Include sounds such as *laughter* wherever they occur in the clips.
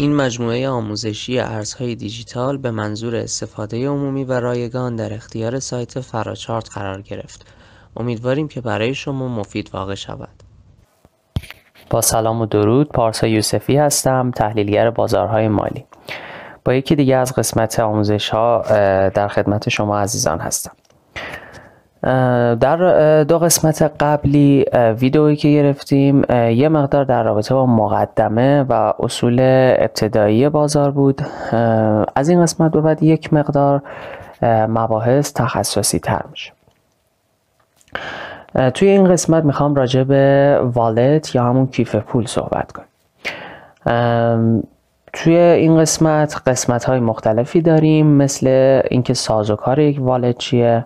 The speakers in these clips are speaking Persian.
این مجموعه آموزشی ارزهای دیجیتال به منظور استفاده عمومی و رایگان در اختیار سایت فراچارت قرار گرفت. امیدواریم که برای شما مفید واقع شود. با سلام و درود پارسا یوسفی هستم تحلیلگر بازارهای مالی با یکی دیگه از قسمت آموزش ها در خدمت شما عزیزان هستم در دو قسمت قبلی ویدئویی که گرفتیم یه مقدار در رابطه با مقدمه و اصول ابتدایی بازار بود. از این قسمت به بعد یک مقدار مباحث تخصصی تر میشه. توی این قسمت می‌خوام راجع به والت یا همون کیف پول صحبت کنیم. توی این قسمت قسمت های مختلفی داریم مثل اینکه سازوکار یک والت چیه.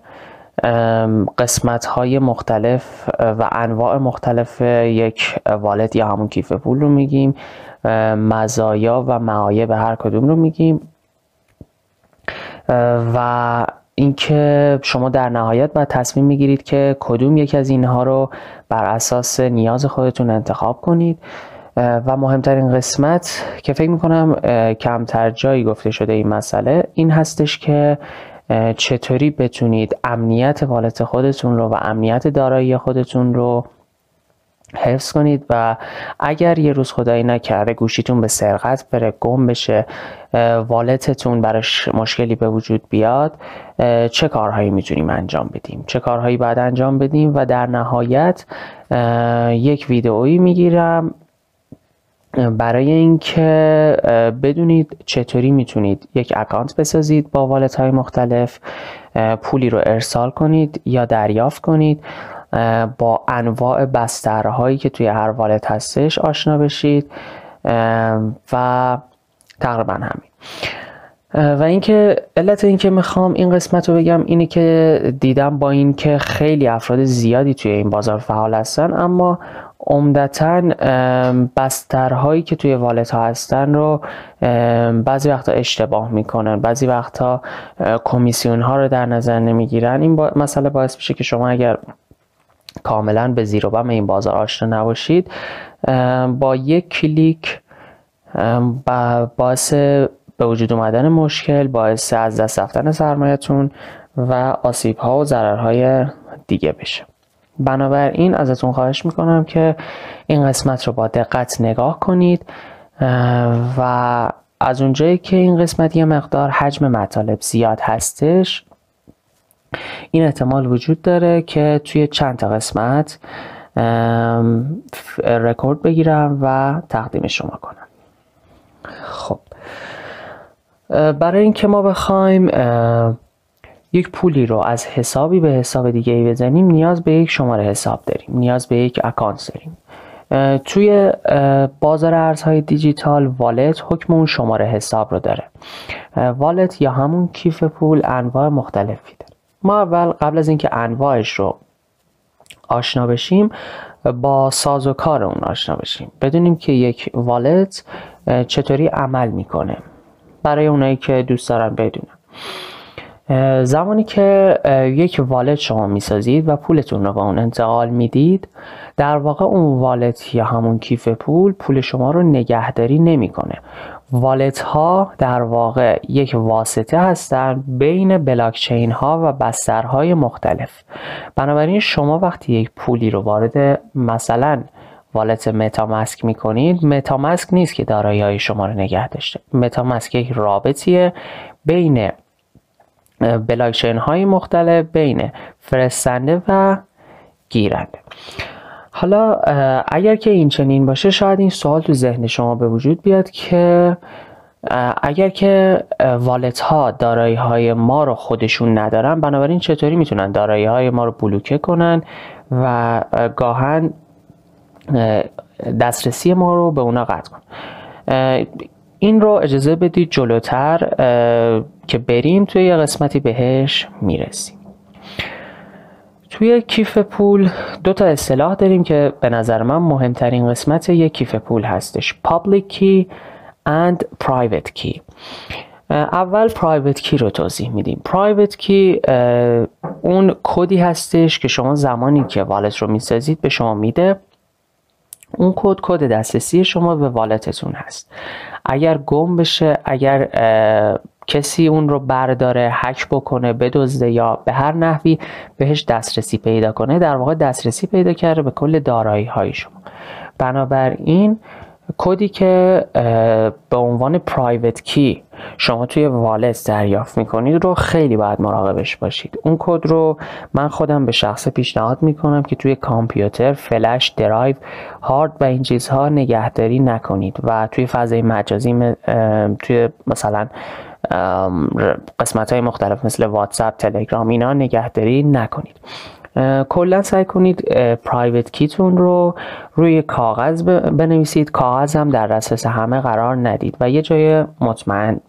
قسمت های مختلف و انواع مختلف یک والت یا همون کیف پول رو میگیم مزایا و معایب هر کدوم رو میگیم. و اینکه شما در نهایت باید تصمیم می‌گیرید که کدوم یک از اینها رو بر اساس نیاز خودتون انتخاب کنید. و مهمترین قسمت که فکر می‌کنم کمتر جایی گفته شده این مسئله این هستش که چطوری بتونید امنیت والت خودتون رو و امنیت دارایی خودتون رو حفظ کنید و اگر یه روز خدایی نکرده گوشیتون به سرقت بره گم بشه والتتون براش مشکلی به وجود بیاد چه کارهایی می‌تونیم انجام بدیم؟ چه کارهایی باید انجام بدیم؟ و در نهایت یک ویدئویی می‌گیرم برای اینکه بدونید چطوری می‌تونید یک اکانت بسازید با والت های مختلف پولی رو ارسال کنید یا دریافت کنید با انواع بسترهایی که توی هر والت هستش آشنا بشید و تقریبا همین. و اینکه علت اینکه می‌خوام این قسمت رو بگم اینه که دیدم با اینکه خیلی افراد زیادی توی این بازار فعال هستن اما عمدتا بسترهایی که توی والت ها هستن رو بعضی وقتا اشتباه می‌کنن. بعضی وقتا کمیسیون ها رو در نظر نمی‌گیرن. این با... مسئله باعث میشه که شما اگر کاملا به زیر و بم این بازار آشنا نباشید با یک کلیک باعث به وجود اومدن مشکل باعث از دست رفتن سرمایتون و آسیب ها و ضررهای دیگه بشه. بنابراین ازتون خواهش می‌کنم که این قسمت رو با دقت نگاه کنید و از اونجایی که این قسمت یه مقدار حجم مطالب زیاد هستش این احتمال وجود داره که توی چند تا قسمت رکورد بگیرم و تقدیم شما کنم. خب. برای اینکه ما بخوایم یک پولی رو از حسابی به حساب دیگه ای بزنیم نیاز به یک شماره حساب داریم نیاز به یک اکانت داریم. توی بازار ارزهای دیجیتال والت حکم اون شماره حساب رو داره. والت یا همون کیف پول انواع مختلفی داره. ما اول قبل از اینکه انواعش رو آشنا بشیم با ساز و کار اون آشنا بشیم. بدونیم که یک والت چطوری عمل می‌کنه. برای اونایی که دوست دارن بدونن. زمانی که یک والت شما می‌سازید و پولتون رو با اون انتقال می‌دید در واقع اون والت یا همون کیف پول پول شما رو نگهداری نمی‌کنه. والت ها در واقع یک واسطه هستند بین بلاکچین ها و بسترهای مختلف بنابراین شما وقتی یک پولی رو وارد مثلا والت متامسک می‌کنید متامسک نیست که دارایی های شما رو نگه داشته متامسک یک رابطیه بین بلاکچین های مختلف بین فرستنده و گیرنده. حالا اگر که این چنین باشه شاید این سوال تو ذهن شما به وجود بیاد که اگر که والت ها دارایی های ما رو خودشون ندارن بنابراین چطوری می‌تونن دارایی های ما رو بلوکه کنن و گاهن دسترسی ما رو به اونا قطع کن این رو اجازه بدید جلوتر که بریم توی یه قسمتی بهش می‌رسیم. توی کیف پول دو تا اصطلاح داریم که به نظر من مهمترین قسمت یک کیف پول هستش. Public Key and Private Key. اول Private Key رو توضیح میدیم. Private Key اون کدی هستش که شما زمانی که wallet رو می‌سازید به شما میده. اون کد کد دسترسی شما به wallet تون هست. اگر گم بشه اگر کسی اون رو برداره هک بکنه بدزده یا به هر نحوی بهش دسترسی پیدا کنه در واقع دسترسی پیدا کرده به کل دارایی های شما. بنابراین کدی که به عنوان Private Key شما توی wallet دریافت می‌کنید رو خیلی باید مراقبش باشید. اون کد رو من خودم به شخصه پیشنهاد می‌کنم که توی کامپیوتر فلش درایو هارد و این چیزها نگهداری نکنید و توی فضای مجازی توی مثلا قسمت های مختلف مثل واتساپ تلگرام اینا نگهداری نکنید. کلا سعی کنید پرایوت کیتون رو روی کاغذ بنویسید. کاغذ هم در دسترس همه قرار ندید و یه جای مطمئن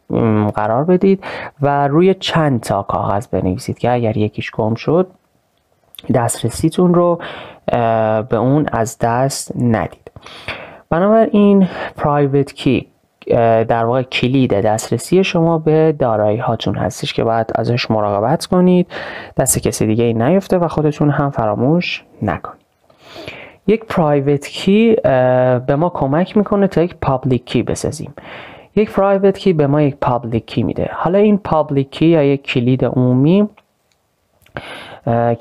قرار بدید و روی چند تا کاغذ بنویسید که اگر یکیش گم شد دسترسیتون رو به اون از دست ندید. بنابراین Private Key در واقع کلید دسترسی شما به دارایی هاتون هستش که باید ازش مراقبت کنید. دست کسی دیگه این نیفته و خودتون هم فراموش نکنید. یک Private Key به ما کمک می‌کنه تا یک Public Key بسازیم. یک Private Key به ما یک Public Key میده. حالا این Public Key یا یک کلید عمومی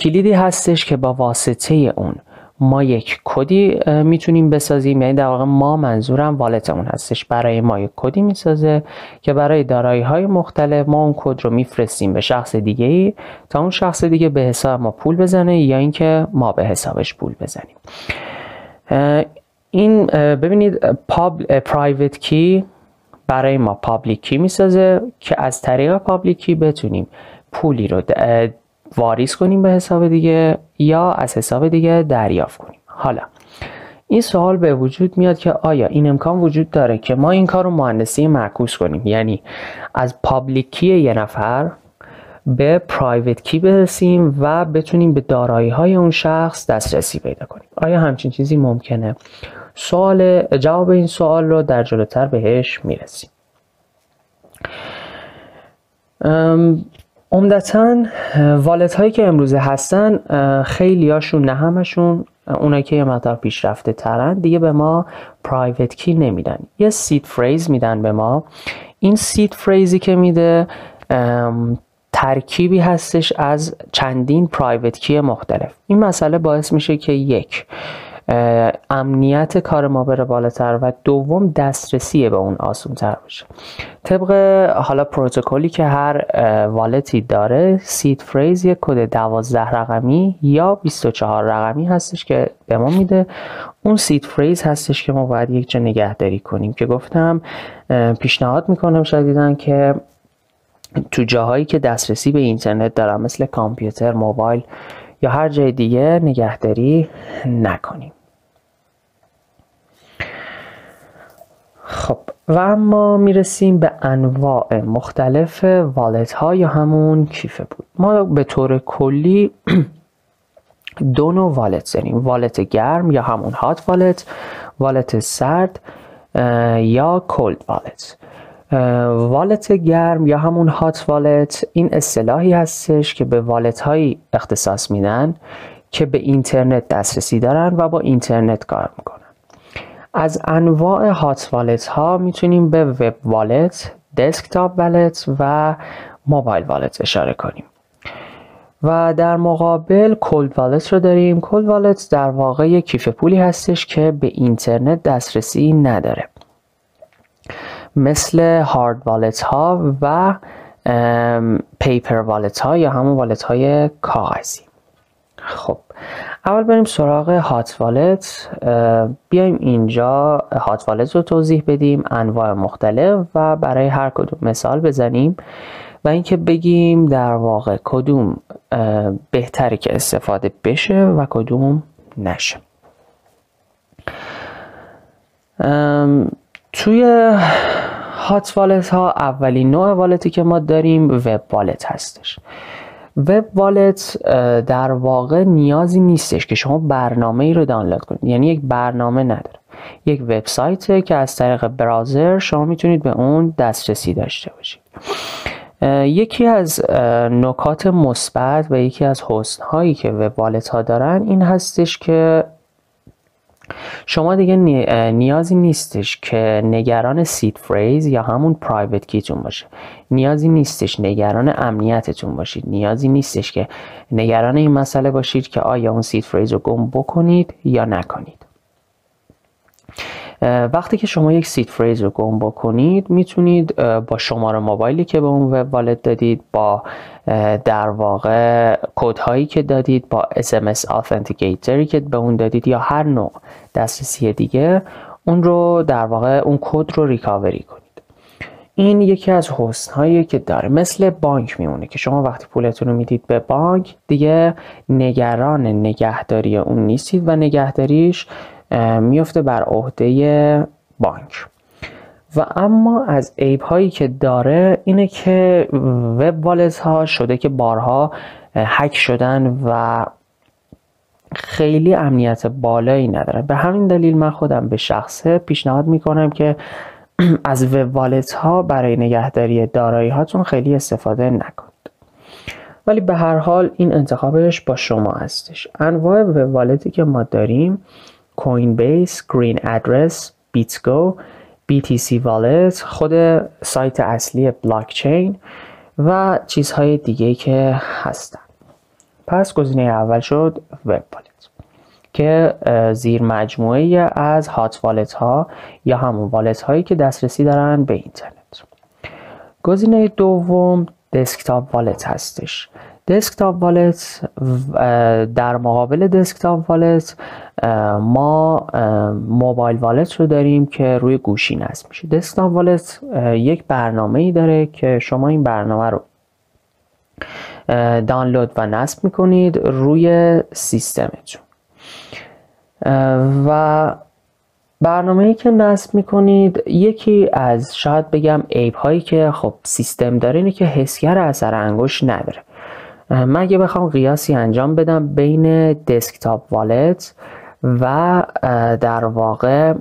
کلیدی هستش که با واسطه اون ما یک کدی می‌تونیم بسازیم. یعنی در واقع ما منظورم wallet مون هستش. برای ما یک کدی می‌سازه که برای دارایی های مختلف ما اون کد رو میفرستیم به شخص دیگه ای تا اون شخص دیگه به حساب ما پول بزنه یا اینکه ما به حسابش پول بزنیم. این ببینید Private Key برای ما Public Key می‌سازه که از طریق Public Key بتونیم پولی رو واریز کنیم به حساب دیگه یا از حساب دیگه دریافت کنیم. حالا این سوال به وجود میاد که آیا این امکان وجود داره که ما این کار رو مهندسی معکوس کنیم؟ یعنی از پابلیک یه نفر به پرایوت کی برسیم و بتونیم به دارایی های اون شخص دسترسی پیدا کنیم. آیا همچین چیزی ممکنه؟ سوال جواب این سوال رو در جلوتر بهش می‌رسیم. عمدتا والت هایی که امروزه هستن خیلی هاشون نه همشون اونایی که یه مقدار پیشرفته ترن دیگه به ما پرایوت کی نمیدن. یه سید فریز میدن به ما. این سید فریزی که میده ترکیبی هستش از چندین پرایوت کی مختلف. این مسئله باعث میشه که یک امنیت کار ما بره بالاتر و دوم دسترسی به اون آسون تر بشه طبق حالا پروتکلی که هر والتی داره سید فریز یک کد 12 رقمی یا 24 رقمی هستش که به ما میده. اون سید فریز هستش که ما باید یک جا نگهداری کنیم که گفتم پیشنهاد می‌کنم شدیدن که تو جاهایی که دسترسی به اینترنت دارم مثل کامپیوتر موبایل یا هر جای دیگه نگهداری نکنیم. خب و اما می‌رسیم به انواع مختلف والت ها یا همون کیفه بود. ما به طور کلی *clears throat* دو نوع والت داریم والت گرم یا همون هات والت والت سرد یا کولد والت. والت گرم یا همون هات والت این اصطلاحی هستش که به والت هایی اختصاص میدن که به اینترنت دسترسی دارن و با اینترنت کار می‌کنن. از انواع hot wallet ها می‌تونیم به web wallet، desktop wallet و mobile wallet اشاره کنیم. و در مقابل cold wallet رو داریم. cold wallet در واقع یک کیف پولی هستش که به اینترنت دسترسی نداره. مثل hard wallet ها و paper wallet ها یا همون wallet های کاغذی. خب. اول بریم سراغ هات والت. بیایم اینجا هات والت رو توضیح بدیم انواع مختلف و برای هر کدوم مثال بزنیم و اینکه بگیم در واقع کدوم بهتره که استفاده بشه و کدوم نشه. توی هات والت ها اولین نوع والتی که ما داریم وب والت هستش. وب والت در واقع نیازی نیستش که شما برنامه ای رو دانلود کنید. یعنی یک برنامه نداره. یک وبسایته که از طریق براوزر شما می‌تونید به اون دسترسی داشته باشید. یکی از نکات مثبت و یکی از حسن هایی که وب والت ها دارن این هستش که شما دیگه نیازی نیستش که نگران سید فریز یا همون پرایوت کیتون باشه. نیازی نیستش نگران امنیتتون باشید. نیازی نیستش که نگران این مسئله باشید که آیا اون سید فریز رو گم بکنید یا نکنید. وقتی که شما یک سید فریز رو گم بکنید می‌تونید با شماره موبایلی که به اون وب والت دادید با در واقع کد هایی که دادید با SMS Authenticator که به اون دادید یا هر نوع دسترسی دیگه اون رو در واقع اون کد رو ریکاوری کنید. این یکی از حسن هایی که داره. مثل بانک میمونه که شما وقتی پولتون رو می‌دید به بانک دیگه نگران نگهداری اون نیستید و نگهداریش میفته بر عهده بانک. و اما از عیب هایی که داره اینه که وب والت ها شده که بارها هک شدن و خیلی امنیت بالایی نداره. به همین دلیل من خودم به شخصه پیشنهاد می‌کنم که *clears throat* از وب والت ها برای نگهداری دارایی هاتون خیلی استفاده نکنید. ولی به هر حال این انتخابش با شما هستش. انواع وب والتی که ما داریم کوین بیس، گرین ادرس، BTC والت، خود سایت اصلی بلاکچین و چیزهای دیگه که هستن. پس گزینه اول شد وب والت که زیر مجموعه از هات والت ها یا همون والت هایی که دسترسی دارن به اینترنت. گزینه دوم دسکتاپ والت هستش. دسکتاپ والت در مقابل دسکتاپ والت ما موبایل والت رو داریم که روی گوشی نصب میشه. دسکتاپ والت یک برنامه ای داره که شما این برنامه رو دانلود و نصب می‌کنید روی سیستمتون. و برنامه ای که نصب می‌کنید یکی از شاید بگم عیب هایی که خب سیستم داره اینه که حسگر اثر انگشت نداره. من اگه بخوام قیاسی انجام بدم بین دسکتاپ والت و در واقع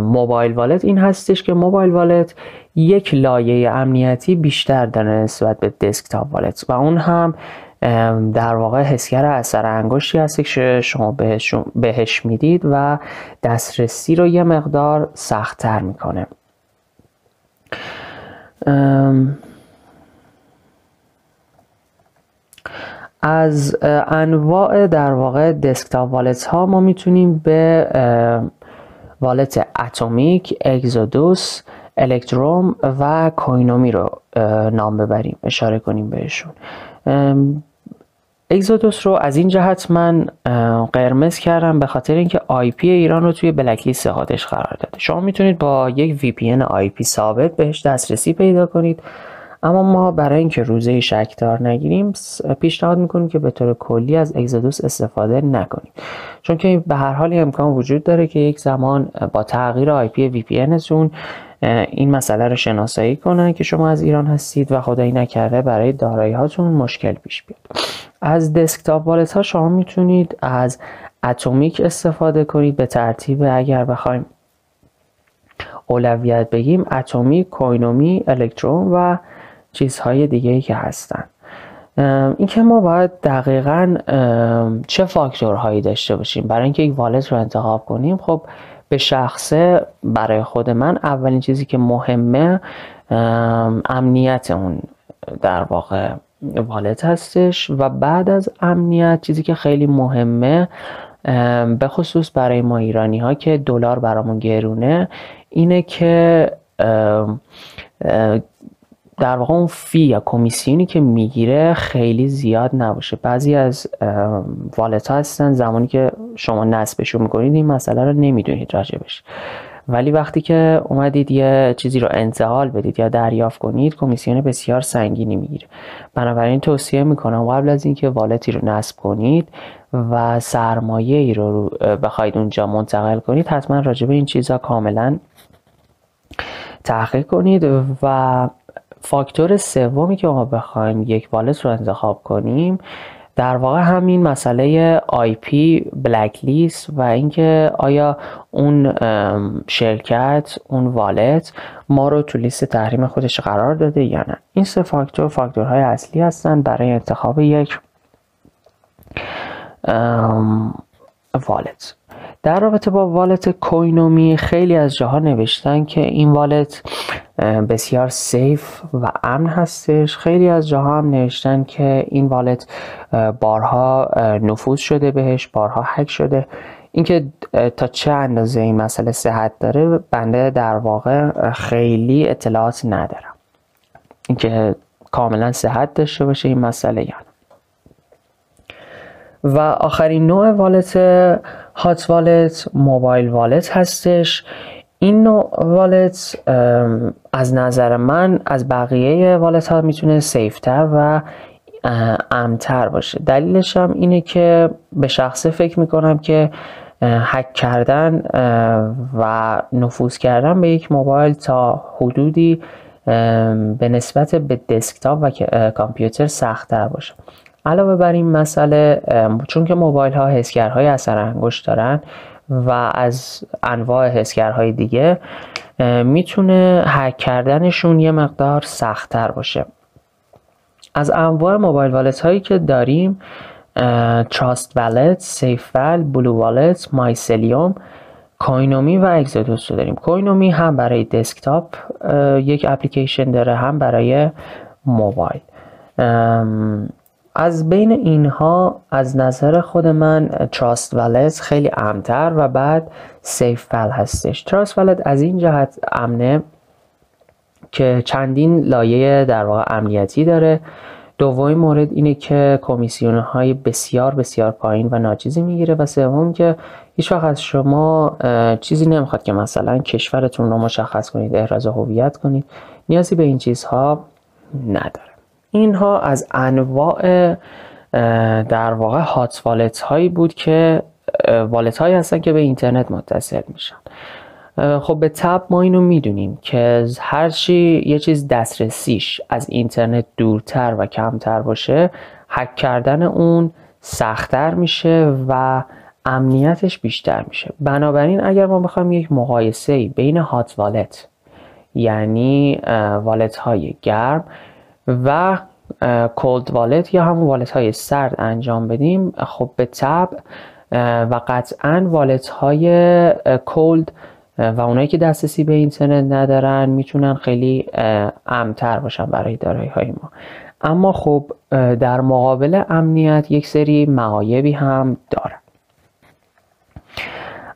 موبایل والت؟ این هستش که موبایل والت یک لایه امنیتی بیشتر داره نسبت به دسکتاپ والت. و اون هم در واقع حسگر اثر انگشتی هستی که شما بهش, بهش می‌دید و دسترسی رو یه مقدار سختتر می‌کنه. از انواع در واقع دسکتاپ والت ها ما می‌تونیم به wallet Atomic، Exodus، Electrum و Coinomi رو نام ببریم اشاره کنیم بهشون. Exodus رو از این جهت من قرمز کردم به خاطر اینکه IP ایران رو توی blacklist خودش قرار داده. شما می‌تونید با یک وی پی آی پی ثابت بهش دسترسی پیدا کنید. اما ما برای اینکه روزه شکدار نگیریم پیشنهاد می‌کنیم که به طور کلی از Exodus استفاده نکنیم. چون که به هر حال امکان وجود داره که یک زمان با تغییر IP VPN این مسئله رو شناسایی کنن که شما از ایران هستید و خدایی نکرده برای دارایی هاتون مشکل پیش بیاد. از desktop wallet ها شما می‌تونید از Atomic استفاده کنید به ترتیب اگر بخوایم اولویت بگیم Atomic، Coinomi، Electrum و چیزهای دیگه ای که هستن. اینکه ما باید دقیقا چه فاکتورهایی داشته باشیم. برای اینکه یک والت رو انتخاب کنیم خب به شخصه برای خود من اولین چیزی که مهمه امنیت اون در واقع والت هستش. و بعد از امنیت چیزی که خیلی مهمه به خصوص برای ما ایرانی ها که دلار برامون گرونه اینه که در واقع اون فی یا کمیسیونی که می‌گیره خیلی زیاد نباشه. بعضی از والت ها هستن زمانی که شما نصبشون می‌کنید این مسئله رو نمی‌دونید راجبش. ولی وقتی که اومدید یه چیزی رو انتقال بدید یا دریافت کنید کمیسیون بسیار سنگینی می‌گیره. بنابراین توصیه می‌کنم قبل از اینکه والتی رو نصب کنید و سرمایه ای رو بخواید اونجا منتقل کنید حتما راجب این چیزها کاملا تحقیق کنید و فاکتور سومی که ما بخوایم یک والت رو انتخاب کنیم در واقع همین مسئله IP بلک لیست و اینکه آیا اون شرکت اون والت ما رو تو لیست تحریم خودش قرار داده یا نه. این سه فاکتور فاکتورهای اصلی هستن برای انتخاب یک والت. در رابطه با والت کوینومی خیلی از جاها نوشتن که این والت بسیار سیف و امن هستش. خیلی از جاها هم نوشتن که این والت بارها نفوذ شده بهش بارها هک شده. اینکه تا چه اندازه این مسئله صحت داره بنده در واقع خیلی اطلاعات ندارم. اینکه کاملا صحت داشته باشه این مسئله یعنی و آخرین نوع والت هات والت موبایل والت هستش. این نوع والت از نظر من از بقیه والت ها می‌تونه سیفتر و امتر باشه. دلیلش هم اینه که به شخصه فکر می‌کنم که هک کردن و نفوذ کردن به یک موبایل تا حدودی به نسبت به دسکتاپ و کامپیوتر سختتر باشه. علاوه بر این مسئله چون که موبایل ها حسگرهای اثر انگشت دارن و از انواع حسگرهای دیگه می‌تونه هک کردنشون یه مقدار سختتر باشه. از انواع mobile wallet هایی که داریم Trust Wallet، SafePal، BlueWallet، Mycelium Coinomi و Exodus رو داریم. Coinomi هم برای دسکتاپ یک اپلیکیشن داره هم برای موبایل. از بین اینها از نظر خود من Trust Wallet خیلی امن‌تر و بعد SafePal هستش. Trust Wallet از این جهت امنه که چندین لایه در واقع امنیتی داره. دومین مورد اینه که کمیسیون های بسیار بسیار پایین و ناچیزی می‌گیره و سوم که هیچ از شما چیزی نمی‌خواد که مثلا کشورتون رو مشخص کنید احراز هویت کنید. نیازی به این چیزها نداره. اینها از انواع در واقع هات والت هایی بود که والت هایی هستن که به اینترنت متصل میشن. خب به تب ما اینو می‌دونیم که هر چی یه چیز دسترسیش از اینترنت دورتر و کمتر باشه حک کردن اون سختتر میشه و امنیتش بیشتر میشه. بنابراین اگر ما بخوایم یک مقایسه بین هات والت یعنی والت های گرم و کولد والت یا همون والت های سرد انجام بدیم. خب به تب و قطعا والت های کولد و اونایی که دسترسی به اینترنت ندارن می‌تونن خیلی امتر باشن برای دارایی های ما. اما خب در مقابل امنیت یک سری معایبی هم دارن.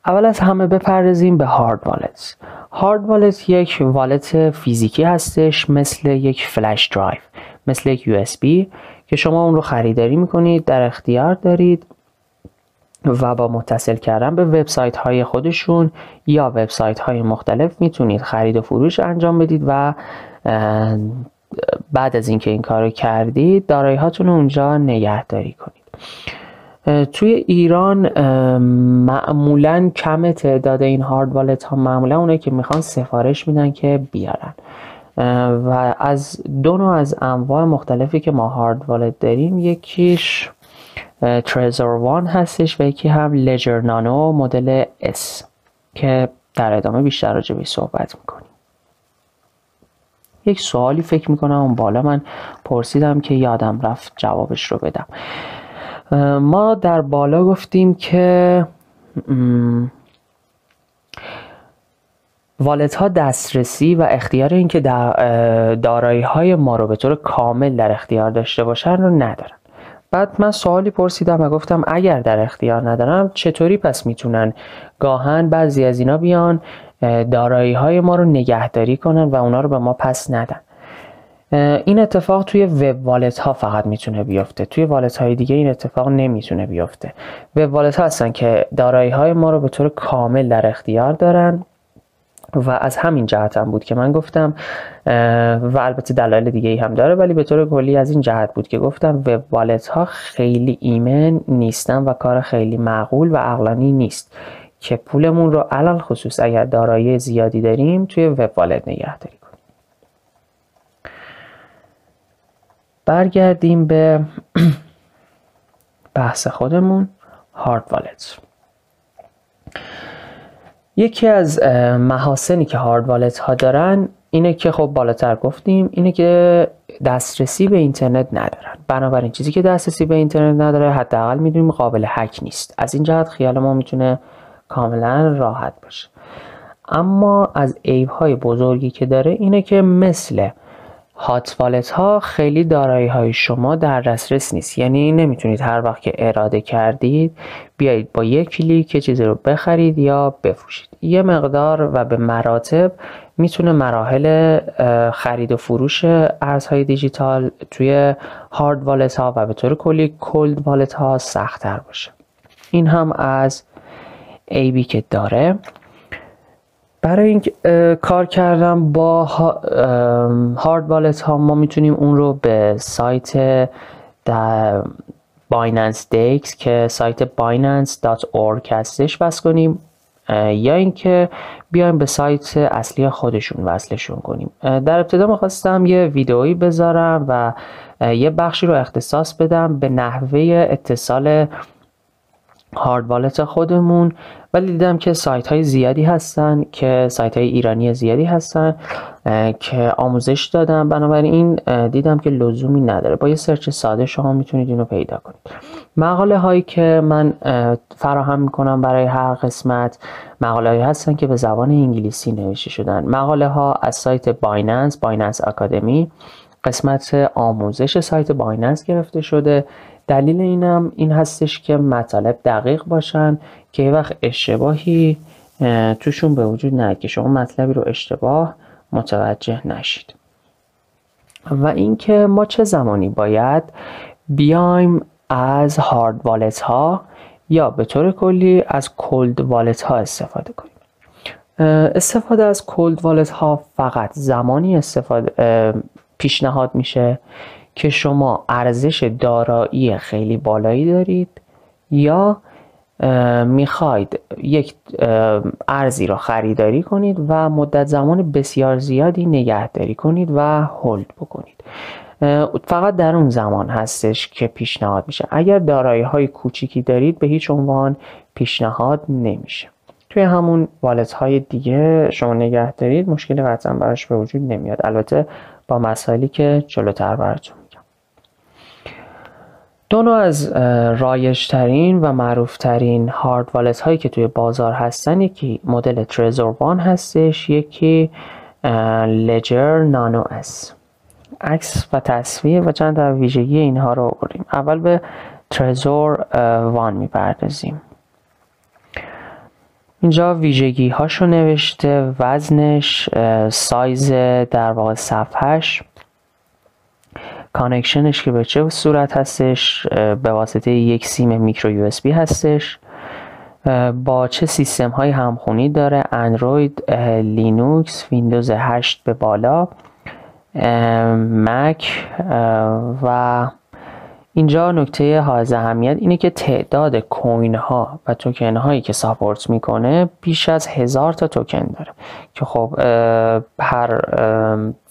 اول از همه بپردازیم به hard wallet hard wallet یک wallet فیزیکی هستش مثل یک فلش درایو مثل یک USB که شما اون رو خریداری می‌کنید در اختیار دارید و با متصل کردن به وبسایت های خودشون یا وبسایت های مختلف می‌تونید خرید و فروش انجام بدید و بعد از اینکه این کارو کردید دارایی هاتون اونجا نگهداری کنید. توی ایران معمولا کم تعداد این هارد والت ها معمولا اونایی که می‌خوان سفارش میدن که بیارن. و از دو نوع از انواع مختلفی که ما هارد والت داریم یکیش ترزور وان هستش و یکی هم لجر نانو مدل S که در ادامه بیشتر راجع به صحبت می‌کنیم. یک سوالی فکر می‌کنم اون بالا من پرسیدم که یادم رفت جوابش رو بدم. ما در بالا گفتیم که والت ها دسترسی و اختیار اینکه دارایی های ما رو به طور کامل در اختیار داشته باشن رو ندارن. بعد من سوالی پرسیدم و گفتم اگر در اختیار ندارم چطوری پس می‌تونن گاهن بعضی از اینا بیان دارایی های ما رو نگهداری کنن و اونا رو به ما پس ندن؟ این اتفاق توی وب والت ها فقط می‌تونه بیفته. توی والت های دیگه این اتفاق نمی‌تونه بیفته. وب والت ها هستن که دارایی های ما رو به طور کامل در اختیار دارن و از همین جهت هم بود که من گفتم و البته دلایل دیگه ای هم داره ولی به طور کلی از این جهت بود که گفتم وب والت ها خیلی ایمن نیستن و کار خیلی معقول و عقلانی نیست که پولمون رو علل خصوص اگر دارایی زیادی داریم توی وب والت نگهداری کنیم برگردیم به *clears throat* بحث خودمون هارد والت یکی از محاسنی که هارد والت ها دارن اینه که خب بالاتر گفتیم اینه که دسترسی به اینترنت ندارن. بنابراین چیزی که دسترسی به اینترنت نداره حداقل می‌دونیم قابل هک نیست. از این جهت خیال ما می‌تونه کاملا راحت باشه. اما از عیب های بزرگی که داره اینه که مثل هات والت ها خیلی دارایی های شما در دسترس نیست. یعنی نمی‌تونید هر وقت که اراده کردید بیایید با یک کلیک چیزی رو بخرید یا بفروشید. یه مقدار و به مراتب می‌تونه مراحل خرید و فروش ارزهای دیجیتال توی هارد والت ها و به طور کلی کلد والت ها سختتر باشه. این هم از عیبی که داره. برای این کار کردم با هارد والت ها ما می‌تونیم اون رو به سایت در بایننس دیکس که سایت binance.org هستش بس کنیم یا اینکه بیایم به سایت اصلی خودشون وصلشون کنیم. در ابتدا می‌خواستم یه ویدئویی بذارم و یه بخشی رو اختصاص بدم به نحوه اتصال hard wallet خودمون ولی دیدم که سایت های زیادی هستن که سایت های ایرانی زیادی هستن که آموزش دادن بنابراین دیدم که لزومی نداره. با یه search ساده شما می‌تونید اینو پیدا کنید. مقاله هایی که من فراهم می‌کنم برای هر قسمت مقاله هایی هستن که به زبان انگلیسی نوشته شدن. مقاله ها از سایت Binance Binance Academy قسمت آموزش سایت بایننس گرفته شده. دلیل اینم این هستش که مطالب دقیق باشن که یه وقت اشتباهی توشون به وجود نه که شما مطلبی رو اشتباه متوجه نشید. و اینکه ما چه زمانی باید بیایم از هارد والت ها یا به طور کلی از کولد والت ها استفاده کنیم. استفاده از کولد والت ها فقط زمانی استفاده پیشنهاد میشه که شما ارزش دارایی خیلی بالایی دارید یا می‌خواید یک ارزی را خریداری کنید و مدت زمان بسیار زیادی نگهداری کنید و هولد بکنید. فقط در اون زمان هستش که پیشنهاد میشه. اگر دارایی های کوچیکی دارید به هیچ عنوان پیشنهاد نمیشه. توی همون والت های دیگه شما نگه دارید مشکلی قطعا براش به وجود نمیاد. البته با مسائلی که جلوتر براتون دو نوع از رایجترین و معروفترین هارد والت هایی که توی بازار هستن یکی مدل ترزور وان هستش یکی لجر نانو اس عکس و تصویر و چند تا ویژگی اینها رو آوردیم. اول به Trezor One می‌پردازیم. اینجا ویژگی هاشو نوشته وزنش سایز در واقع صفحش connection ش که به چه صورت هستش به واسطه یک سیم micro USB هستش. با چه سیستم هایی همخونی داره؟ اندروید لینوکس ویندوز 8 به بالا مک و اینجا نکته حائز اهمیت اینه که تعداد coin ها و توکن هایی که support می‌کنه بیش از هزار تا توکن داره. که خب هر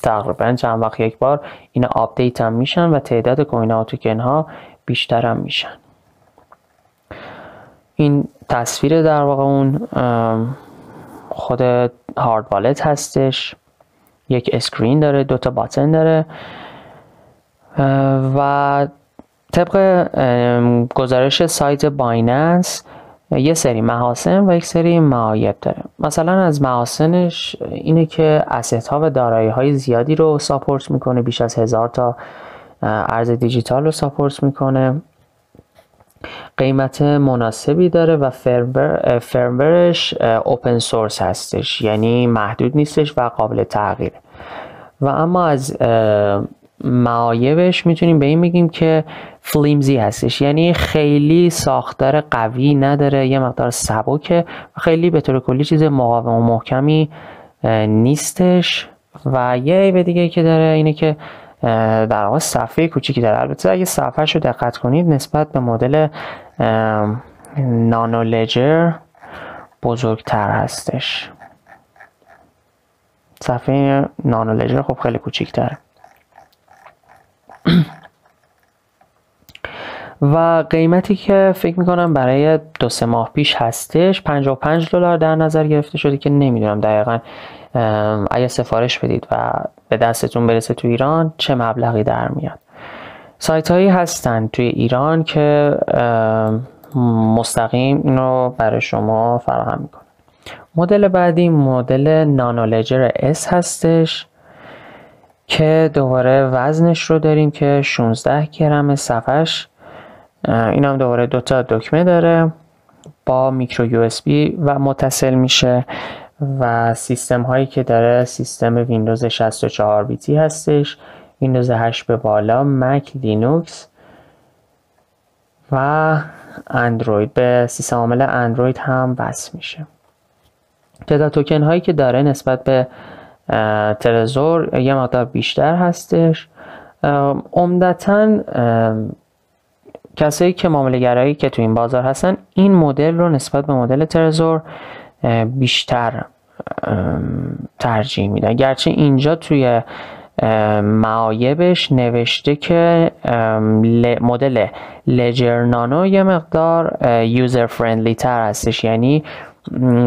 تقریبا چند وقت یک بار این update هم میشن و تعداد coin ها و توکن ها بیشتر هم میشن. این تصویر در واقع اون خود hard wallet هستش. یک screen داره دوتا button داره. و طبق گزارش سایت بایننس یه سری محاسن و یک سری معایب داره. مثلا از محاسنش اینه که asset ها و دارایی های زیادی رو support می‌کنه بیش از هزار تا ارز دیجیتال رو support می‌کنه. قیمت مناسبی داره و فرمورش اوپن سورس هستش یعنی محدود نیستش و قابل تغییره. و اما از معایبش می‌تونیم به این بگیم که فلیمزی هستش. یعنی خیلی ساختار قوی نداره یه مقدار سبکه خیلی به طور کلی چیز مقاوم و محکمی نیستش. و یه عیب دیگه که داره اینه که در واقع صفحه کوچیکی داره. البته اگه صفحهش رو دقت کنید نسبت به مدل نانو لجر بزرگتر هستش. صفحه نانو لجر خب خیلی کوچیکتره و قیمتی که فکر می‌کنم برای دو سه ماه پیش هستش 55 دلار در نظر گرفته شده که نمی‌دونم دقیقا اگه سفارش بدید و به دستتون برسه تو ایران چه مبلغی در میاد. سایت هایی هستن توی ایران که مستقیم این رو برای شما فراهم می‌کنه مدل بعدی مدل نانولجر S هستش. که دوباره وزنش رو داریم که 16 گرم صفحش. این هم دوباره دوتا دکمه داره با میکرو یو و متصل میشه و سیستم هایی که داره سیستم ویندوز 64 بیتی هستش ویندوز 8 به بالا مک لینوکس و اندروید. به سیستم عامل اندروید هم وصل میشه. تعداد توکن هایی که داره نسبت به ترزور یه مقدار بیشتر هستش. عمدتا کسایی که معامله گرایی که تو این بازار هستن این مدل رو نسبت به مدل ترزور بیشتر ترجیح میدن. گرچه اینجا توی معایبش نوشته که مدل لجر نانو یه مقدار یوزر فرندلی تر هستش. یعنی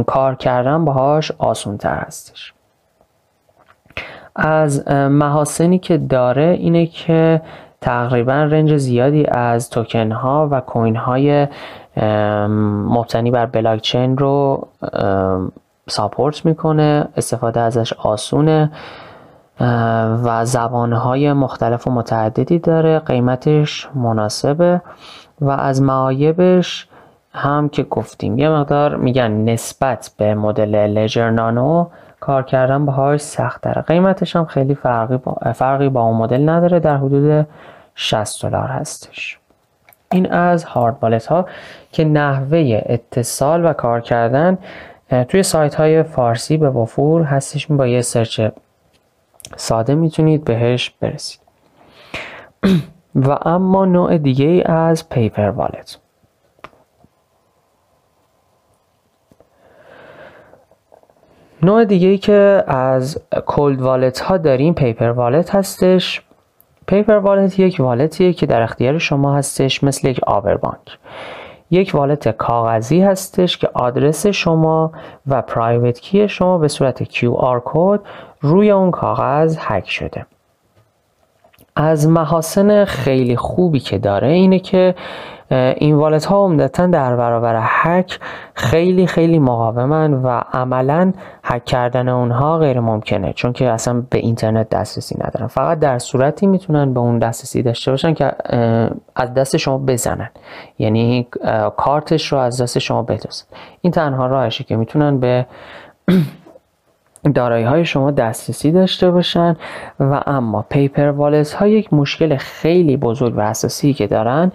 کار کردن باهاش آسون تر هستش. از محاسنی که داره اینه که تقریبا رنج زیادی از توکن ها و کوین های مبتنی بر بلاکچین رو ساپورت می‌کنه استفاده ازش آسونه و زبانهای مختلف و متعددی داره قیمتش مناسبه و از معایبش هم که گفتیم یه مقدار میگن نسبت به مدل لجر نانو کار کردن باهاش سخت داره قیمتش هم خیلی فرقی با, فرقی با اون مدل نداره. در حدود 60 دلار هستش. این از هارد والت ها که نحوه اتصال و کار کردن توی سایت های فارسی به وفور هستش. با یه سرچ ساده می‌تونید بهش برسید. *clears throat* و اما نوع دیگه از پیپر والت. نوع دیگه ای که از cold wallet ها داریم paper wallet هستش. paper wallet یک wallet یه که در اختیار شما هستش مثل یک پاوربانک یک wallet کاغذی هستش که آدرس شما و private key شما به صورت QR code روی اون کاغذ هک شده. از محاسن خیلی خوبی که داره اینه که این wallet ها عمدتا در برابر هک خیلی خیلی مقاومن و عملا هک کردن اونها غیر ممکنه چون که اصلا به اینترنت دسترسی ندارن. فقط در صورتی می‌تونن به اون دسترسی داشته باشن که از دست شما بزنن. یعنی کارتش رو از دست شما بدوزن این تنها راهشه که می‌تونن به دارایی های شما دسترسی داشته باشن و اما پیپر والت ها یک مشکل خیلی بزرگ و اساسی که دارن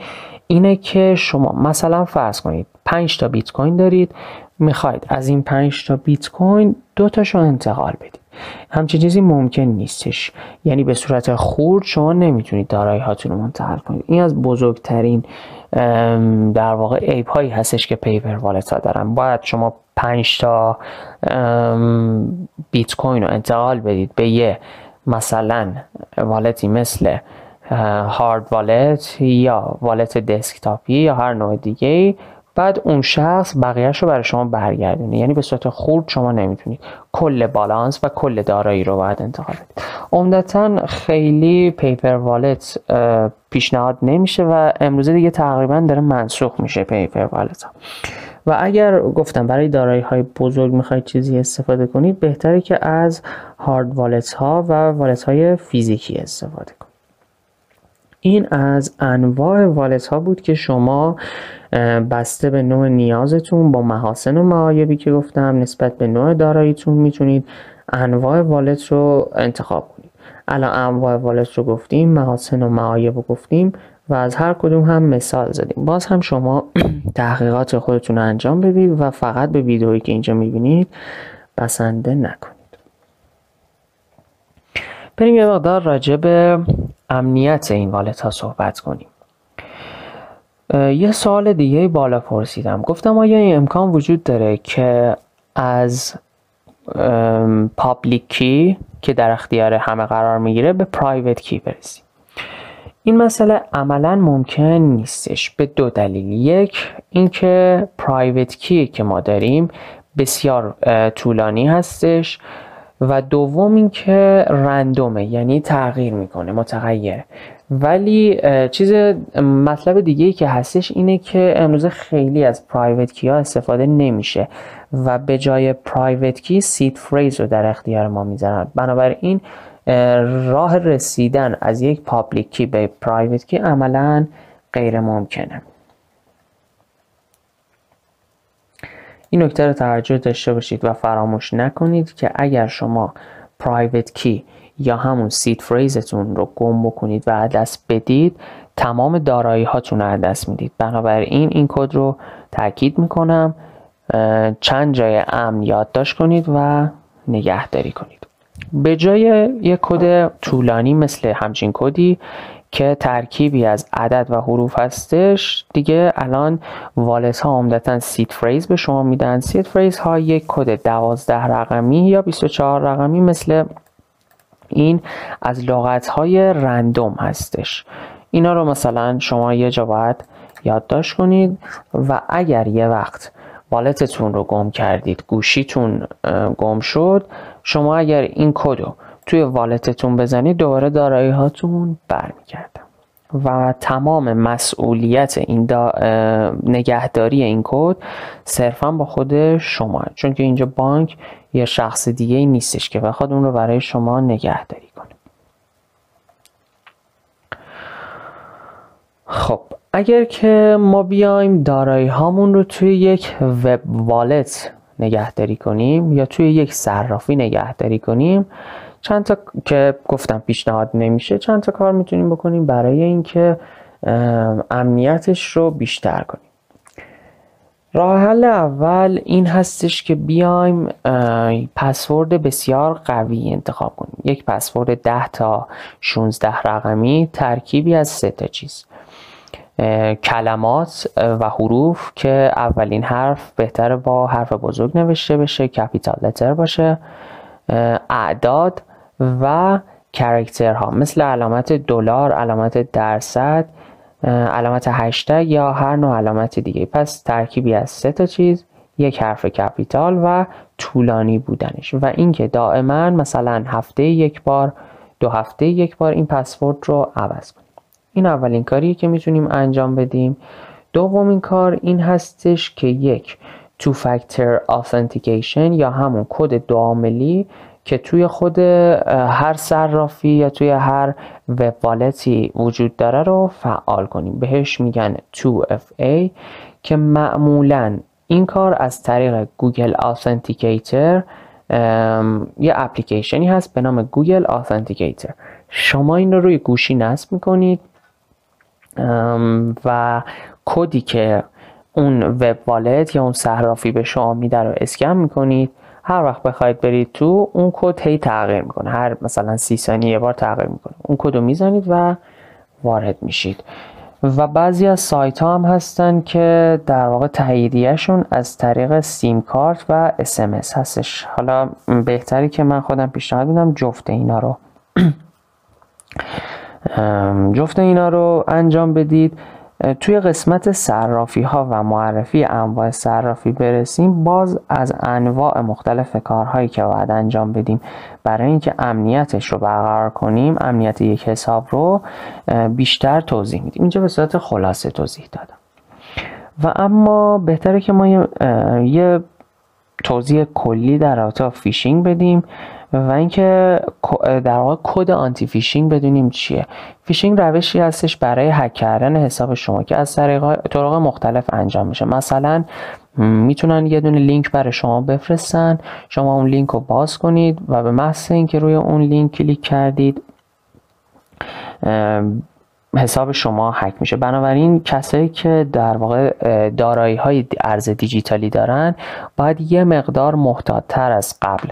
اینه که شما مثلا فرض کنید 5 تا بیت کوین دارید می‌خواید از این 5 تا بیت کوین دو تاشو انتقال بدید. همچین چیزی ممکن نیستش. یعنی به صورت خورد شما نمی‌تونید دارایی هاتون رو منتقل کنید. این از بزرگترین در واقع عیب هایی هستش که paper wallet ها دارن. باید شما 5 تا بیت کوین رو انتقال بدید به یه مثلا والتی مثل هارد والت یا والت دسکتاپی یا هر نوع دیگه بعد اون شخص بقیهش رو برای شما برگردونه. یعنی به صورت خورد شما نمی‌تونید. کل بالانس و کل دارایی رو باید انتقال بدید. عمدتا خیلی پیپر والت پیشنهاد نمیشه و امروزه دیگه تقریبا داره منسوخ میشه پیپر والت ها و اگر گفتم برای دارایی های بزرگ می‌خواید چیزی استفاده کنید بهتره که از هارد والت ها و والت های فیزیکی استفاده کنید. این از انواع والت ها بود که شما بسته به نوع نیازتون با محاسن و معایبی که گفتم نسبت به نوع داراییتون می‌تونید انواع والت رو انتخاب کنید. الان انواع والت رو گفتیم محاسن و معایب رو گفتیم و از هر کدوم هم مثال زدیم. باز هم شما *clears throat* تحقیقات خودتون رو انجام بدید و فقط به ویدئویی که اینجا می‌بینید بسنده نکنید. بریم یه مقدار راجع به امنیت این والت ها صحبت کنیم. یه سوال دیگه بالا پرسیدم. گفتم آیا این امکان وجود داره که از پابلیک کی که در اختیار همه قرار می‌گیره به پرایوت کی برسیم؟ این مسئله عملا ممکن نیستش. به دو دلیل. یک اینکه پرایوت کی که ما داریم بسیار طولانی هستش. و دوم اینکه random ه یعنی تغییر می‌کنه متغیره ولی چیز مطلب دیگه ای که هستش اینه که امروز خیلی از private key ها استفاده نمیشه و به جای private key seed phrase رو در اختیار ما می‌ذارن. بنابراین راه رسیدن از یک public key به private key عملا غیر ممکنه. این نکته رو توجه داشته باشید و فراموش نکنید که اگر شما پرایوت کی یا همون سید فریزتون رو گم بکنید و دست بدید تمام دارایی هاتون رو دست می‌دید. بنابراین این کد رو تاکید می‌کنم چند جای امن یادداشت کنید و نگهداری کنید. به جای یک کد طولانی مثل همچین کدی که ترکیبی از عدد و حروف هستش دیگه الان wallet ها عمدتا seed phrase به شما میدن. seed phrase ها یک کد دوازده رقمی یا 24 رقمی مثل این از لغت های random هستش. اینا رو مثلا شما یه جا باید یادداشت کنید و اگر یه وقت wallet تون رو گم کردید گوشیتون گم شد شما اگر این کد رو توی wallet تون بزنید دوباره دارایی هاتون برمیگردن و تمام مسئولیت این نگهداری این کد صرفا با خود شما چون که اینجا بانک یا شخص دیگه ای نیستش که بخواد اون رو برای شما نگهداری کنه. خب اگر که ما بیایم دارایی هامون رو توی یک وب والت نگهداری کنیم یا توی یک صرافی نگهداری کنیم چند تا که گفتم پیشنهاد نمیشه چند تا کار می‌تونیم بکنیم برای اینکه امنیتش رو بیشتر کنیم. راه حل اول این هستش که بیایم پسورد بسیار قوی انتخاب کنیم. یک پسورد 10 تا 16 رقمی ترکیبی از سه تا چیز. کلمات و حروف که اولین حرف بهتر با حرف بزرگ نوشته بشه کپیتال لتر باشه. اعداد و character ها مثل علامت دلار علامت درصد علامت هشتگ یا هر نوع علامت دیگه. پس ترکیبی از سه تا چیز یک حرف capital و طولانی بودنش. و اینکه دائما مثلا هفته یک بار دو هفته یک بار این پسورد رو عوض کنیم. این اولین کاریه که می‌تونیم انجام بدیم. دومین کار این هستش که یک two factor authentication یا همون کد دو عاملی که توی خود هر صرافی یا توی هر web wallet ی وجود داره رو فعال کنیم. بهش میگن 2FA که معمولا این کار از طریق Google Authenticator یه اپلیکیشنی هست به نام Google Authenticator. شما این رو روی گوشی نصب می‌کنید و کدی که اون وب والت یا اون صرافی به شما میده رو اسکن می‌کنید. هر وقت بخواید برید تو اون کد هی تغییر می‌کنه. هر مثلا سی ثانیه یه بار تغییر می‌کنه. اون کد رو می‌زنید و وارد میشید. و بعضی از سایت ها هم هستن که در واقع تاییدیهشون از طریق سیم کارت و اسمس هستش. حالا بهتری که من خودم پیشنهاد میدم جفت اینا رو *clears throat* جفت اینا رو انجام بدید. توی قسمت صرافی ها و معرفی انواع صرافی برسیم باز از انواع مختلف کارهایی که باید انجام بدیم. برای اینکه امنیتش رو برقرار کنیم امنیت یک حساب رو بیشتر توضیح میدیم. اینجا به صورت خلاصه توضیح دادم. و اما بهتره که ما یه توضیح کلی در رابطه فیشینگ بدیم. و اینکه در واقع کد anti phishing بدونیم چیه. فیشینگ روشی هستش برای هک کردن حساب شما که از طرق مختلف انجام میشه. مثلا می‌تونن یه دونه لینک برای شما بفرستن. شما اون لینک رو باز کنید و به محض اینکه روی اون link click کردید حساب شما هک میشه. بنابراین کسایی که در واقع دارایی های ارز دیجیتالی دارن باید یه مقدار محتاطتر از قبل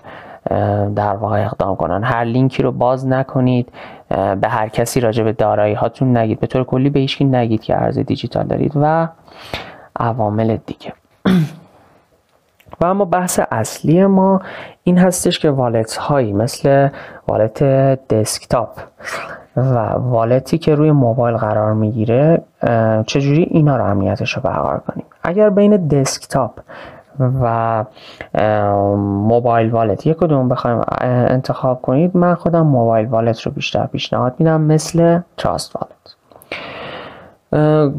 در واقع اقدام کنن. هر لینکی رو باز نکنید به هر کسی راجع به دارایی هاتون نگید. به طور کلی به هیچکی نگید که ارز دیجیتال دارید و عوامل دیگه. و اما بحث اصلی ما این هستش که والت هایی مثل والت دسکتاپ و والتی که روی موبایل قرار می‌گیره چجوری اینا رو امنیتش رو برقرار کنیم؟ اگر بین دسکتاپ و موبایل والت. یک کدوم بخوایم انتخاب کنید. من خودم موبایل والت رو بیشتر پیشنهاد میدم مثل تراست والت.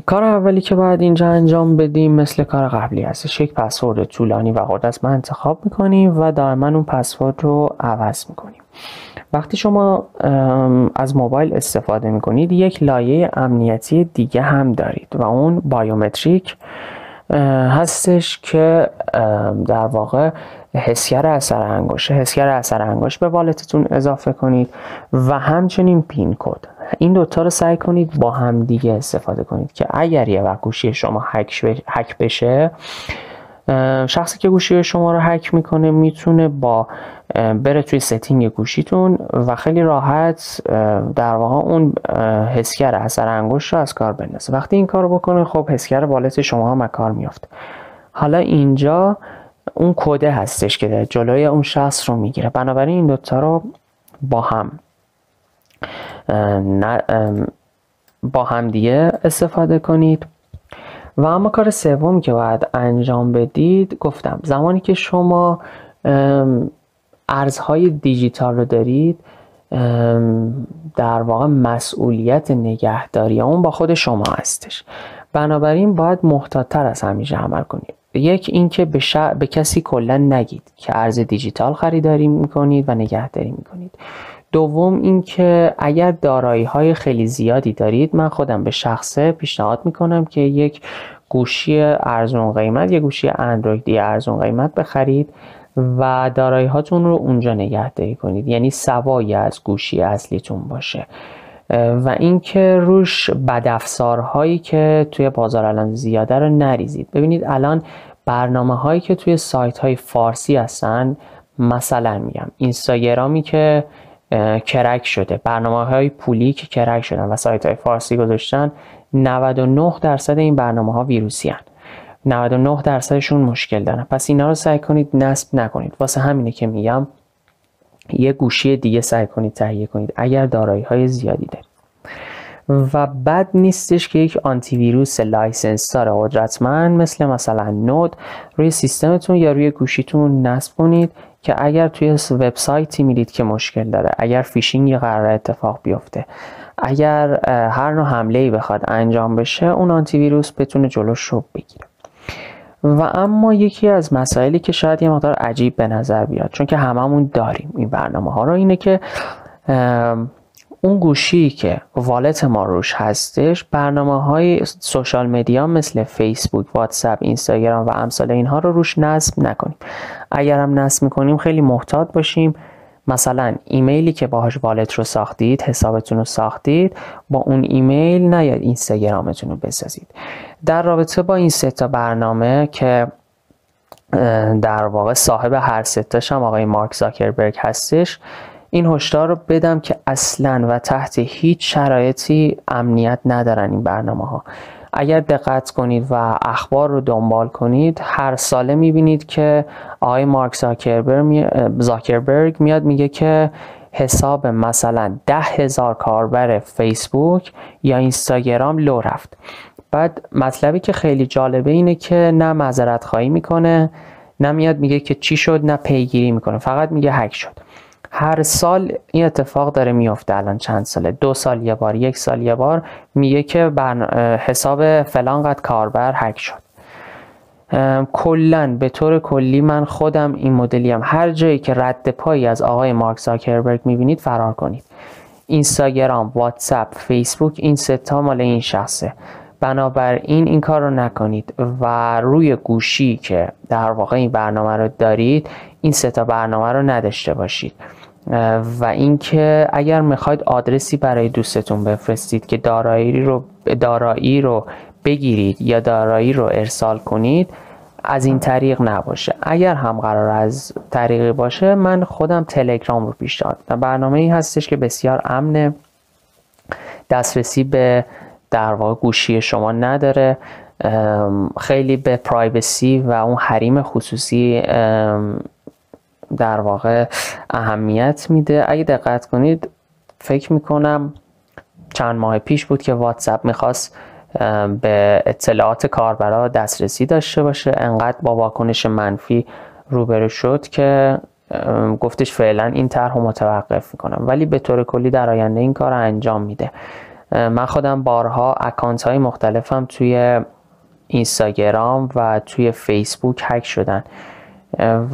کار اولی که باید اینجا انجام بدیم مثل کار قبلی هستش یک پسورد طولانی و قدرتمند انتخاب می‌کنیم و دائما اون پسورد رو عوض می‌کنیم. وقتی شما از موبایل استفاده می‌کنید یک لایه امنیتی دیگه هم دارید و اون biometric هستش که در واقع حسگر اثر انگشت حسگر اثر انگشت به wallet تون اضافه کنید و همچنین pin code. این دوتا رو سعی کنید با هم دیگه استفاده کنید که اگر یه وقت گوشی شما هک بشه شخصی که گوشی شما رو هک می‌کنه می‌تونه با بره توی ستینگ گوشیتون و خیلی راحت در واقع اون حسگر اثر انگشت رو از کار بندازه. وقتی این کار بکنه خب حسگر والت شما هم کار میافته. حالا اینجا اون کده هستش که جلوی اون شخص رو می‌گیره. بنابراین این دوتا رو با هم با هم دیگه استفاده کنید. و اما کار سومی که باید انجام بدید گفتم زمانی که شما ارزهای دیجیتال رو دارید در واقع مسئولیت نگهداری. اون با خود شما هستش. بنابراین باید محتاطتر از همیشه عمل کنید. یک اینکه به, به کسی کلا نگید که ارز دیجیتال خریداری می‌کنید و نگهداری می‌کنید. دوم اینکه اگر دارایی های خیلی زیادی دارید من خودم به شخصه پیشنهاد می‌کنم که یک گوشی ارزون قیمت یک گوشی اندرویدی ارزون قیمت بخرید و دارایی هاتون رو اونجا نگهداری کنید. یعنی سوایی از گوشی اصلیتون باشه. و اینکه روش بدافزارهایی که توی بازار الان زیاده رو نریزید. ببینید الان برنامه هایی که توی سایت های فارسی هستن مثلا میگم اینستاگرامی که کرک شده برنامه های پولی که کرک شدن و سایت های فارسی گذاشتن 99 درصد این برنامه ها ویروسی هن. 99 درصدشون مشکل دارن. پس اینا رو سعی کنید نصب نکنید. واسه همینه که میگم یه گوشی دیگه سعی کنید تهیه کنید اگر دارایی های زیادی دارید. و بد نیستش که یک آنتی ویروس license دار قدرتمند مثل مثلا NOD روی سیستمتون یا روی گوشیتون نصب کنید که اگر توی وبسایتی میرید که مشکل داره اگر فیشینگ قرار اتفاق بیفته. اگر هر نوع حمله ای بخواد انجام بشه اون آنتی ویروس بتونه جلوش رو بگیره. و اما یکی از مسائلی که شاید یه مقدار عجیب به نظر بیاد چون که هممون داریم این برنامه ها رو اینه که اون گوشی که wallet ما روش هستش برنامه های social media مثل فیسبوک، واتساپ، اینستاگرام و امثال اینها رو روش نصب نکنیم. اگر هم نصب می‌کنیم خیلی محتاط باشیم. مثلا ایمیلی که باهاش wallet رو ساختید حسابتون رو ساختید با اون ایمیل نیاد اینستاگرامتون رو بسازید. در رابطه با این سه تا برنامه که در واقع صاحب هر ستاش هم آقای مارک زاکربرگ هستش این هشدار رو بدم که اصلا و تحت هیچ شرایطی امنیت ندارن این برنامه ها اگر دقت کنید و اخبار رو دنبال کنید هر ساله می‌بینید که آقای مارک زاکربرگ میاد میگه که حساب مثلا ده هزار کاربر فیسبوک یا اینستاگرام لو رفت. بعد مطلبی که خیلی جالبه اینه که نه معذرت خواهی می‌کنه نه میاد میگه که چی شد نه پیگیری می‌کنه فقط میگه هک شد. هر سال این اتفاق داره میفته الان چند ساله. دو سال یه بار یک سال یه بار میگه که حساب فلان قد کاربر هک شد. کلا به طور کلی من خودم این مدلی هم هر جایی که رد پایی از آقای مارک زاکربرگ می‌بینید فرار کنید. اینستاگرام واتساپ فیسبوک این ستا مال این شخصه. بنابراین این کار رو نکنید و روی گوشی که در واقع این برنامه رو دارید این ستا برنامه رو نداشته باشید. و اینکه اگر می‌خواید آدرسی برای دوستتون بفرستید که دارایی رو دارایی رو بگیرید یا دارایی رو ارسال کنید از این طریق نباشه. اگر هم قرار از طریقی باشه من خودم تلگرام رو پیشنهاد و برنامه ای هستش که بسیار امن دسترسی به در واقع گوشی شما نداره خیلی به پرایوسی و اون حریم خصوصی در واقع اهمیت میده. اگه دقت کنید فکر می‌کنم چند ماه پیش بود که واتساپ می‌خواست به اطلاعات کاربرا دسترسی داشته باشه. انقدر با واکنش منفی روبرو شد که گفتش فعلا این طرح متوقف می‌کنم. ولی به طور کلی در آینده این کار رو انجام میده. من خودم بارها اکانت های مختلفم توی اینستاگرام و توی فیسبوک هک شدن.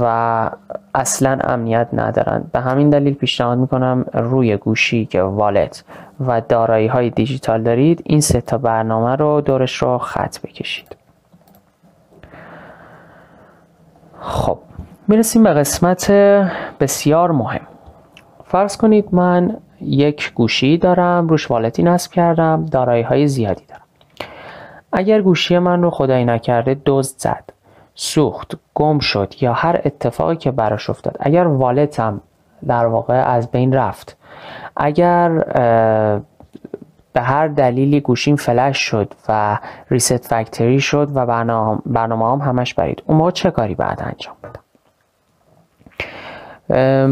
و اصلا امنیت ندارن. به همین دلیل پیشنهاد می‌کنم روی گوشی که والت و دارایی های دیجیتال دارید این سه تا برنامه رو دورش رو خط بکشید. خب می‌رسیم به قسمت بسیار مهم. فرض کنید من یک گوشی دارم روش والتی نصب کردم دارایی های زیادی دارم. اگر گوشی من رو خدایی نکرده دزد زد. سوخت گم شد یا هر اتفاقی که براش افتاد. اگر والتم در واقع از بین رفت. اگر به هر دلیلی گوشیم فلش شد و ریست فکتری شد و برنامه, برنامه هم همش برید. اون موقع چه کاری بعد انجام بدم؟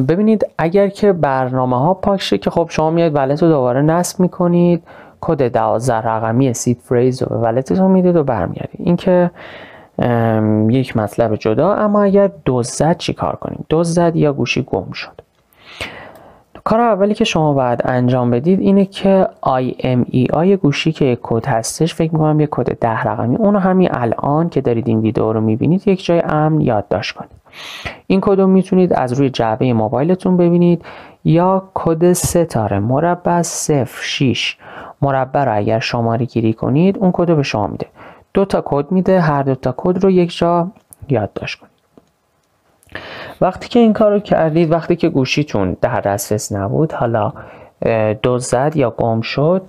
ببینید اگر که برنامه ها پاک شد که خب شما میاد wallet رو دوباره نصب می‌کنید کد 12 رقمی seed phrase رو به wallet تون می‌دید و برمیگردید. این که یک مطلب جدا. اما اگر دزد چی کار کنیم؟ دزد یا گوشی گم شد. کار اولی که شما باید انجام بدید اینه که IMEI گوشی که یک کد هستش فکر می‌کنم یک کد ده رقمی. اونو همین الان که دارید این ویدیو رو می‌بینید یک جای امن یادداشت کنید. این کد رو می‌تونید از روی جعبه موبایلتون ببینید یا کد ستاره مربع 06 مربع رو اگر شماره گیری کنید اون کد رو به شما میده. دو تا کد میده. هر دو تا کد رو یک جا یادداشت کنید. وقتی که این کار رو کردید وقتی که گوشیتون در دسترس نبود حالا دزد یا گم شد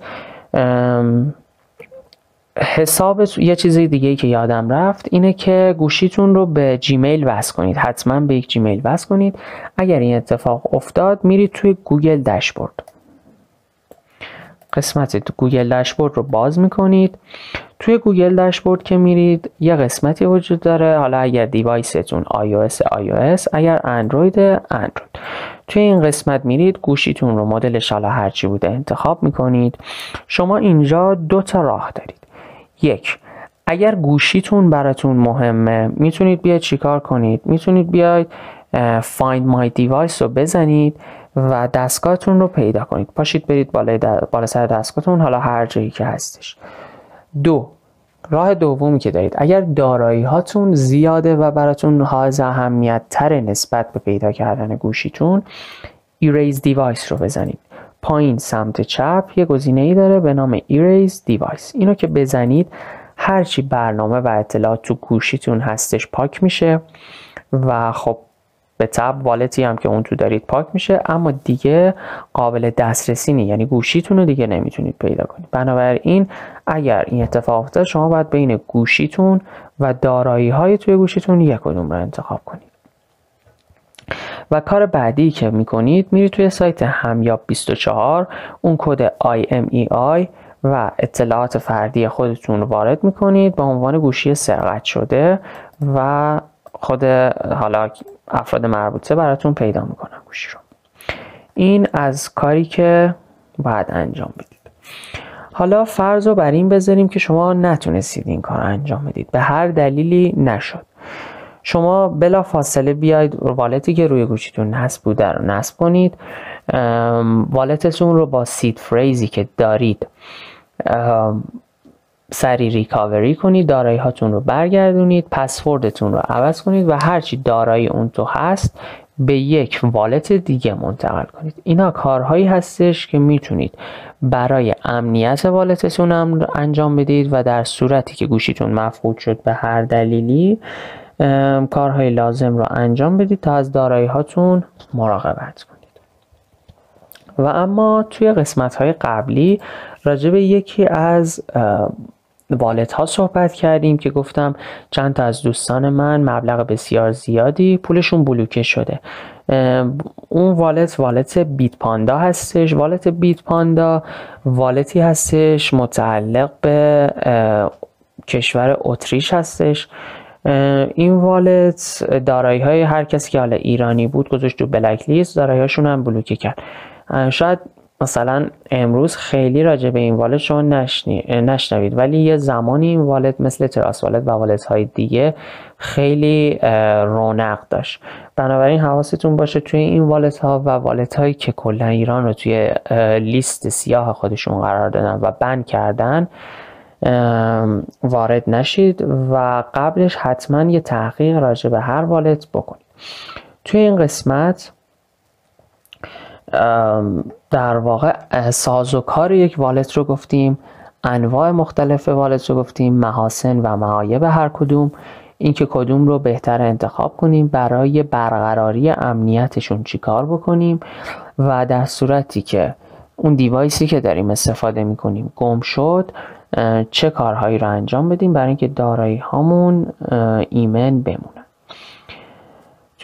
حساب یه چیز دیگه که یادم رفت اینه که گوشیتون رو به جیمیل وصل کنید. حتما به یک جیمیل وصل کنید. اگر این اتفاق افتاد میرید توی گوگل داشبورد. قسمت گوگل داشبورد رو باز می‌کنید. توی گوگل داشبورد که میرید یه قسمتی وجود داره. حالا اگر device تون iOS iOS اگر اندروید اندروید. توی این قسمت میرید گوشیتون رو مدلش حالا هرچی بوده انتخاب می‌کنید. شما اینجا دو تا راه دارید. یک اگر گوشیتون براتون مهمه می‌تونید بیاید چیکار کنید؟ می‌تونید بیاید find my device رو بزنید و دستگاهتون رو پیدا کنید. پاشید برید بالای بالا سر دستگاهتون حالا هر جایی که هستش. دو راه دومی که دارید. اگر دارایی هاتون زیاده و براتون حائز اهمیت تر نسبت به پیدا کردن گوشیتون Erase Device رو بزنید. پایین سمت چپ یه گزینه ای داره به نام Erase Device. اینو که بزنید هرچی برنامه و اطلاعات تو گوشیتون هستش پاک میشه و خب به تب والتی هم که اون تو دارید پاک میشه اما دیگه قابل دسترسی نی یعنی گوشیتون رو دیگه نمی‌تونید پیدا کنید. بنابراین اگر این اتفاق افتاد شما باید بین گوشیتون و دارایی های توی گوشیتون یک کدوم رو انتخاب کنید. و کار بعدی که می‌کنید میرید توی سایت همیاب 24 اون کد IMEI و اطلاعات فردی خودتون رو وارد می‌کنید به عنوان گوشی سرقت شده و خود حالا افراد مربوطه براتون پیدا می‌کنن گوشی رو. این از کاری که باید انجام بدید. حالا فرض رو بر این بذاریم که شما نتونستید این کار انجام بدید. به هر دلیلی نشد. شما بلا فاصله بیاید والتی که روی گوشیتون نصب بوده رو نصب کنید. والتتون رو با سید فریزی که دارید سری ریکاوری کنید دارایی هاتون رو برگردونید پسوردتون رو عوض کنید و هرچی دارایی اون تو هست به یک والت دیگه منتقل کنید. اینا کارهایی هستش که می‌تونید برای امنیت والتتون هم انجام بدید و در صورتی که گوشیتون مفقود شد به هر دلیلی کارهای لازم رو انجام بدید تا از دارایی هاتون مراقبت کنید. و اما توی قسمت های قبلی راجع به یکی از والت ها صحبت کردیم که گفتم چند تا از دوستان من مبلغ بسیار زیادی پولشون بلوکه شده. اون والت والت بیت پاندا هستش. والت بیت پاندا والتی هستش متعلق به کشور اتریش هستش. این والت دارایی های هر کسی که حالا ایرانی بود گذاشت تو بلک لیست دارایی هاشون هم بلوکه کرد. شاید مثلا امروز خیلی راجع به این والت شما نشنوید. ولی یه زمانی این والت مثل تراس والت و والت های دیگه خیلی رونق داشت. بنابراین حواستون باشه توی این والت ها و والت هایی که کلا ایران رو توی لیست سیاه خودشون قرار دادن و بند کردن وارد نشید و قبلش حتما یه تحقیق راجع به هر والت بکنید. توی این قسمت در واقع ساز و کار یک والت رو گفتیم انواع مختلف والت رو گفتیم محاسن و معایب هر کدوم. اینکه کدوم رو بهتر انتخاب کنیم برای برقراری امنیتشون چیکار بکنیم و در صورتی که اون دیوایسی که داریم استفاده می‌کنیم گم شد چه کارهایی رو انجام بدیم برای اینکه دارایی هامون ایمن بمونن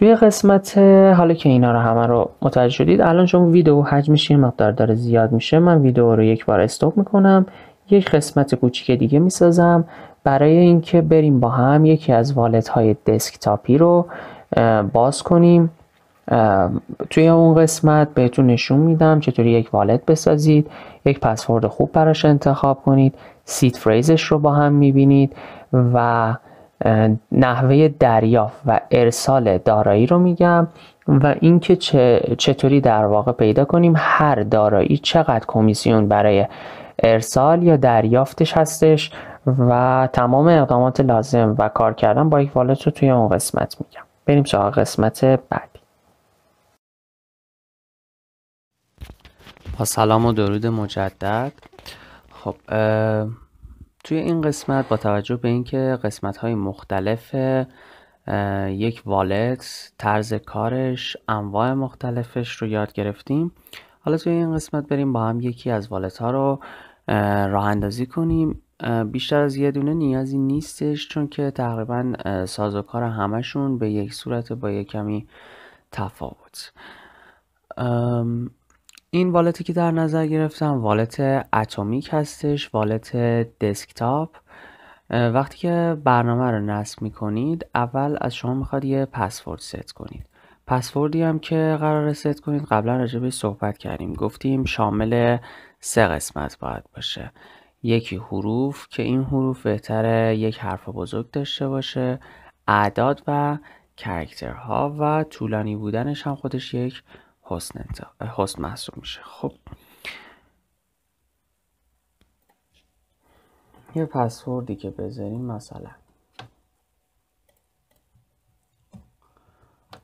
توی قسمت حالا که اینا رو همه رو متوجه شدید الان شما ویدیو حجمش یه مقدار داره زیاد میشه. من ویدیو رو یک بار استوب می‌کنم یک قسمت کوچیک دیگه می‌سازم. برای اینکه بریم با هم یکی از والت های دسکتاپی رو باز کنیم. توی اون قسمت بهتون نشون میدم چطوری یک والت بسازید یک پسورد خوب براش انتخاب کنید سیت فریزش رو با هم می‌بینید و نحوه دریافت و ارسال دارایی رو میگم و اینکه چطوری در واقع پیدا کنیم هر دارایی چقدر کمیسیون برای ارسال یا دریافتش هستش و تمام اقدامات لازم و کار کردن با یک والت رو توی اون قسمت میگم. بریم سراغ قسمت بعدی. با سلام و درود مجدد. خب توی این قسمت با توجه به اینکه قسمت های مختلف یک والت طرز کارش انواع مختلفش رو یاد گرفتیم. حالا توی این قسمت بریم با هم یکی از والت ها رو راه اندازی کنیم. بیشتر از یه دونه نیازی نیستش چون که تقریبا سازوکار همشون به یک صورت با یک کمی تفاوت. این wallet ی که در نظر گرفتم wallet اتمیک هستش wallet desktop. وقتی که برنامه رو نصب می‌کنید اول از شما می‌خواد یه password set کنید. پسوردی هم که قرار ست کنید قبلا راجع صحبت کردیم. گفتیم شامل سه قسمت باید باشه. یکی حروف که این حروف بهتره یک حرف بزرگ داشته باشه. اعداد و کرکترها و طولانی بودنش هم خودش یک حسن, حسن محسوب میشه. خب. یه پسوردی که بذاریم مثلا.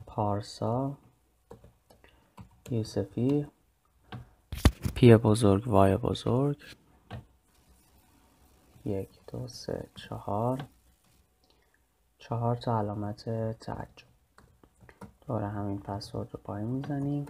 پارسا. یوسفی پی بزرگ وای بزرگ. یک دو سه چهار. چهار تا علامت تعجب. دور همین پسورد رو پای می‌زنیم.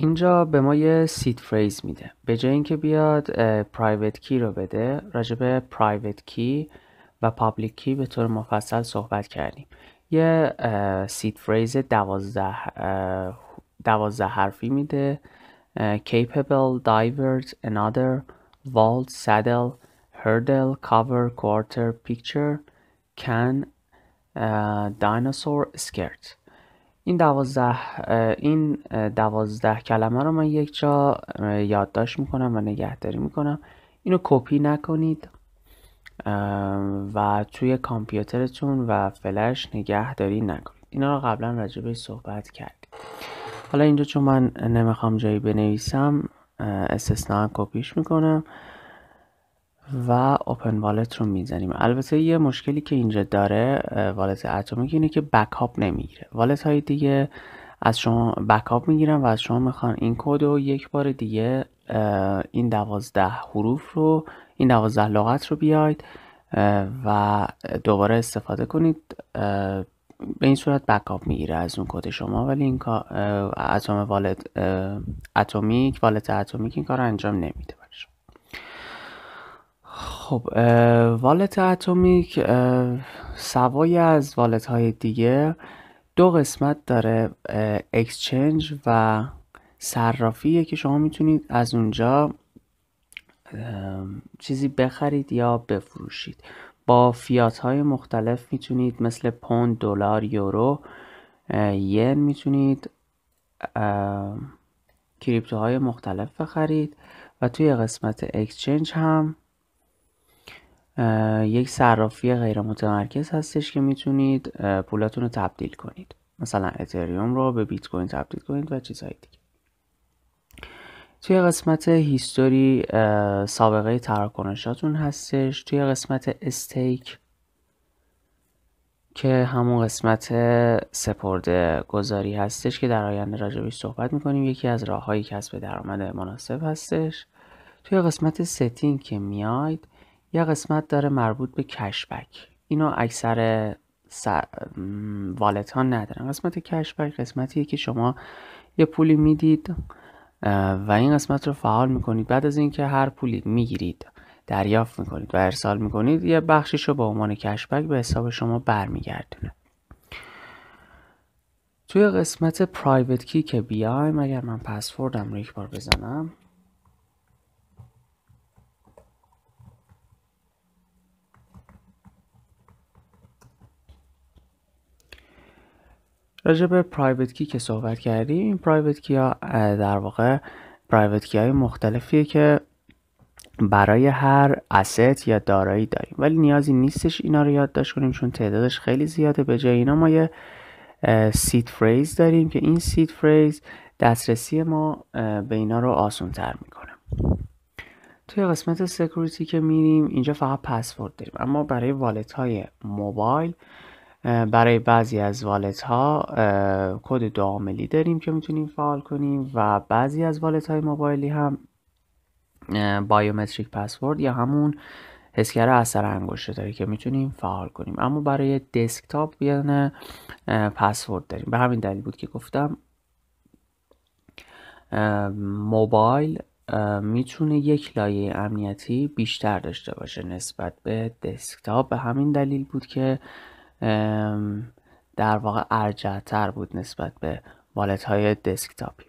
اینجا به ما یه seed phrase میده. به جای اینکه بیاد private key رو بده راجب private key و public key به طور مفصل صحبت کردیم. یه seed phrase دوازده, دوازده حرفی میده. capable, divert, another, vault, saddle, hurdle, cover, quarter, picture, can, dinosaur, skirt. این دوازده این دوازده کلمه رو من یک جا یادداشت می‌کنم و نگهداری می‌کنم. اینو کپی نکنید و توی کامپیوترتون و فلش نگهداری نکنید. اینا رو قبلا راجع صحبت کردیم. حالا اینجا چون من نمی‌خوام جایی بنویسم استثناء کپیش می‌کنم. و اوپن والت رو می‌زنیم البته یه مشکلی که اینجا داره والت اتمیک اینه که بکاپ نمی‌گیره. والت های دیگه از شما بکاپ می‌گیرن و از شما می‌خوان این کد رو یک بار دیگه این دوازده حروف رو این دوازده لغت رو بیاید و دوباره استفاده کنید. به این صورت بکاپ می‌گیره از اون کد شما. ولی این اتم والت اتمیک والت اتمیک این کار انجام نمیده. خب والت اتمیک سوای از والت های دیگه دو قسمت داره اکسچنج و صرافیه که شما می‌تونید از اونجا چیزی بخرید یا بفروشید. با فیات های مختلف می‌تونید مثل پوند، دلار، یورو، ین می‌تونید کریپتوهای مختلف بخرید. و توی قسمت اکسچنج هم یک صرافی غیر متمرکز هستش که می‌تونید پولاتون رو تبدیل کنید. مثلا اتریوم رو به بیت کوین تبدیل کنید و چیزهای دیگه. توی قسمت هیستوری سابقه تراکنشاتون هستش. توی قسمت استیک که همون قسمت سپرده گذاری هستش که در آینده راجبش صحبت می‌کنیم یکی از راه های کسب درآمد مناسب هستش. توی قسمت ستینگ که میاید یه قسمت داره مربوط به کشبک. اینو اکثر والت ها ندارن. قسمت کشبک قسمتیه که شما یه پولی می‌دید و این قسمت رو فعال می‌کنید. بعد از اینکه هر پولی می‌گیرید دریافت می‌کنید و ارسال می‌کنید یه بخشیش رو به عنوان کشبک به حساب شما برمیگردونه. توی قسمت پرایوت کی که بیایم اگر من پسوردم رو یک بار بزنم. راجع به پرایوت کی که صحبت کردیم این پرایوت کی ها در واقع private key های مختلفیه که برای هر asset یا دارایی داریم. ولی نیازی نیستش اینا رو یادداشت کنیم چون تعدادش خیلی زیاده. به جای اینا ما یه seed phrase داریم که این seed phrase دسترسی ما به اینا رو آسون تر می‌کنه. توی قسمت security که میریم اینجا فقط پسورد داریم. اما برای wallet های موبایل برای بعضی از wallet ها کد دو عاملی داریم که می‌تونیم فعال کنیم و بعضی از والت های موبایلی هم بایومتریک پسورد یا همون حسگر اثر انگشت داره که می‌تونیم فعال کنیم. اما برای دسکتاپ یعنی پسورد داریم. به همین دلیل بود که گفتم موبایل می‌تونه یک لایه امنیتی بیشتر داشته باشه نسبت به دسکتاپ. به همین دلیل بود که در واقع ارجعتر بود نسبت به والت های دسکتاپی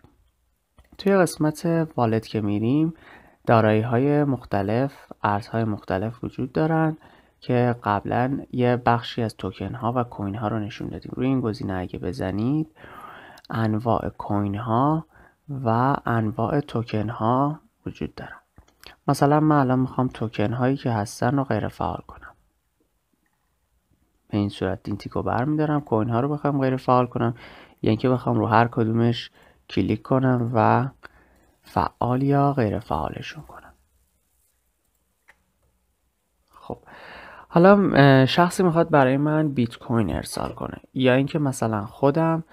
توی قسمت والت که میریم دارایی های مختلف ارزهای مختلف وجود دارند که قبلا یه بخشی از توکن ها و کوین ها رو نشون دادیم. روی این گزینه اگه بزنید انواع کوین ها و انواع توکن ها وجود دارن. مثلا من الان می‌خوام توکن هایی که هستن رو غیر فعال کنم. به این صورت این tick و برمیدارم coin ها رو بخوام غیر فعال کنم. یعنی که بخوام رو هر کدومش کلیک کنم و فعال یا غیر فعالشون کنم. خب. حالا شخصی می‌خواد برای من بیت کوین ارسال کنه. یا اینکه مثلا خودم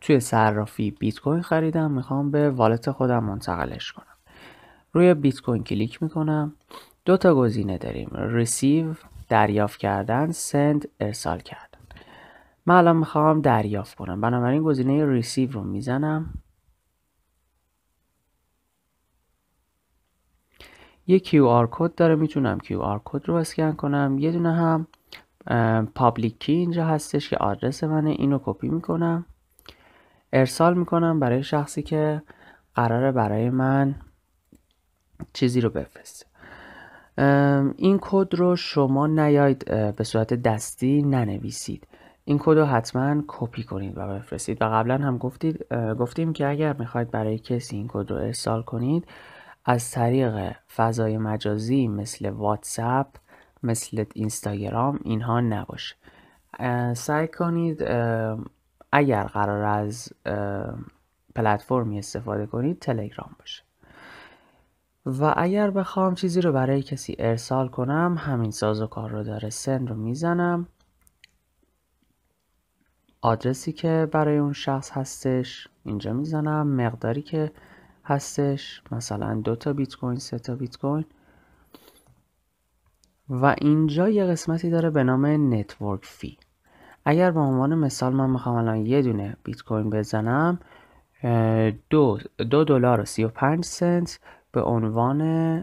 توی صرافی بیت کوین خریدم می‌خوام به wallet خودم منتقلش کنم. روی بیت کوین کلیک می‌کنم. دو تا گزینه داریم. receive دریافت کردن send ارسال کردن من الان می‌خوام دریافت کنم. بنابراین گزینه receive رو می‌زنم. یه QR کد داره می‌تونم QR کد رو اسکن کنم. یه دونه هم public key اینجا هستش که آدرس منه. اینو کپی می‌کنم. ارسال می‌کنم برای شخصی که قراره برای من چیزی رو بفرسته. این کد رو شما نیاید به صورت دستی ننویسید. این کد رو حتما کپی کنید و بفرستید. و قبلا هم گفتید گفتیم که اگر می‌خواید برای کسی این کد رو ارسال کنید از طریق فضای مجازی مثل واتساپ مثل اینستاگرام اینها نباشه. سعی کنید اگر قرار از پلتفرمی استفاده کنید تلگرام باشه. و اگر بخوام چیزی رو برای کسی ارسال کنم همین ساز و کار رو داره. send رو می‌زنم. آدرسی که برای اون شخص هستش اینجا می‌زنم. مقداری که هستش مثلا دو تا بیت کوین سه تا بیت کوین. و اینجا یه قسمتی داره به نام network fee. اگر به عنوان مثال من می‌خوام الان یه دونه بیت کوین بزنم دو دلار و سی و پنج سنت به عنوان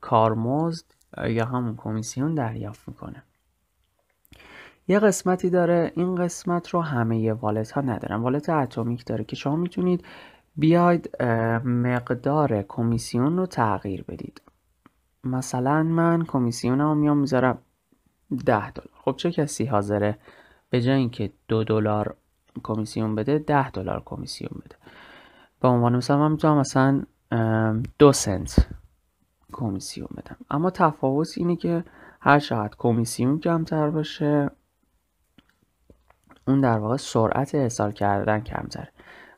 کارمزد یا همون کمیسیون دریافت می‌کنه. یه قسمتی داره. این قسمت رو همه والت ها ندارن. والت اتمیک داره که شما می‌تونید بیاید مقدار کمیسیون رو تغییر بدید. مثلا من کمیسیون رو میام می‌ذارم ده دلار. خب چه کسی حاضره به جای اینکه دو دلار کمیسیون بده ده دلار کمیسیون بده. به عنوان مثلا من می‌تونم مثلا دو سنت کمیسیون بدم. اما تفاوت اینه که هر چقدر کمیسیون کمتر باشه اون در واقع سرعت ارسال کردن کمتره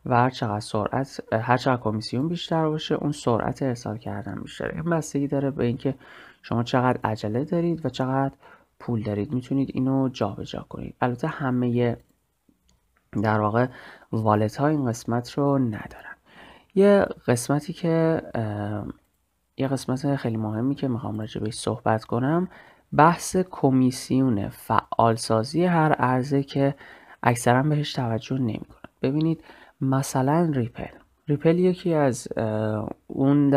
و هر چقدر سرعت هر چقدر کمیسیون بیشتر باشه اون سرعت ارسال کردن بیشتره. این بستگی داره به اینکه شما چقدر عجله دارید و چقدر پول دارید. می‌تونید اینو جابجا کنید. البته همه در واقع wallet ها این قسمت رو ندارن. یه قسمتی که یه قسمت خیلی مهمی که می‌خوام راجع بهش صحبت کنم بحث کمیسیون فعالسازی هر ارزه که اکثرا بهش توجه نمی‌کنن. ببینید مثلا ریپل. ریپل یکی از اون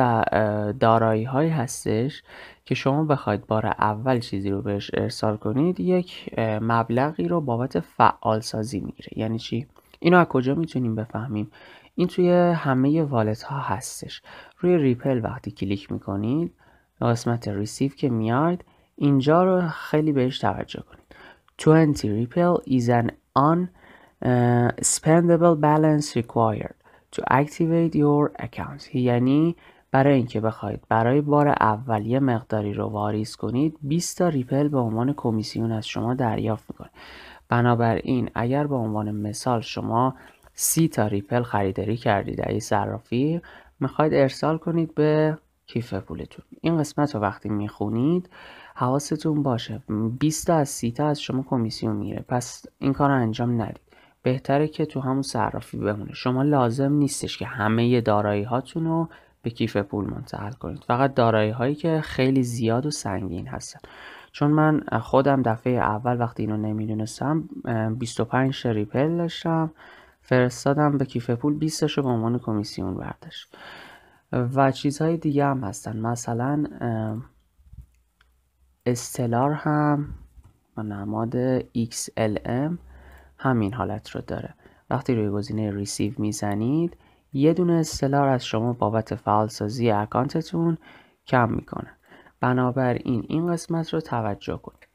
دارایی هایی هستش که شما بخواید بار اول چیزی رو بهش ارسال کنید یک مبلغی رو بابت فعال سازی می‌گیره. یعنی چی؟ اینو از کجا می‌تونیم بفهمیم؟ این توی همه wallet ها هستش. روی ریپل وقتی کلیک می‌کنید قسمت receive که میاد اینجا رو خیلی بهش توجه کنید. 20 Ripple is an unspendable balance required to activate your account. یعنی برای اینکه بخواید برای بار اول یه مقداری رو واریز کنید 20 تا ریپل به عنوان کمیسیون از شما دریافت می‌کنه. بنابراین اگر به عنوان مثال شما 30 تا ریپل خریداری کردید. در صرافی می‌خواید ارسال کنید به کیف پولتون. این قسمت رو وقتی می‌خونید حواستون باشه. 20 تا از 30 تا از شما کمیسیون میره. پس این کار رو انجام ندید. بهتره که تو همون صرافی بمونه. شما لازم نیستش که همه دارایی هاتون رو به کیف پول منتقل کنید. فقط دارایی هایی که خیلی زیاد و سنگین هستن. چون من خودم دفعه اول وقتی اینو نمی‌دونستم 25 شریپل داشتم. فرستادم به کیف پول 20 رو به عنوان کمیسیون برداشت. و چیزهای دیگه هم هستن. مثلا استلار هم با نماد XLM همین حالت رو داره. وقتی روی گزینه receive می‌زنید یه دونه استلار از شما بابت فعالسازی account تون کم می‌کنه. بنابراین این قسمت رو توجه کنید.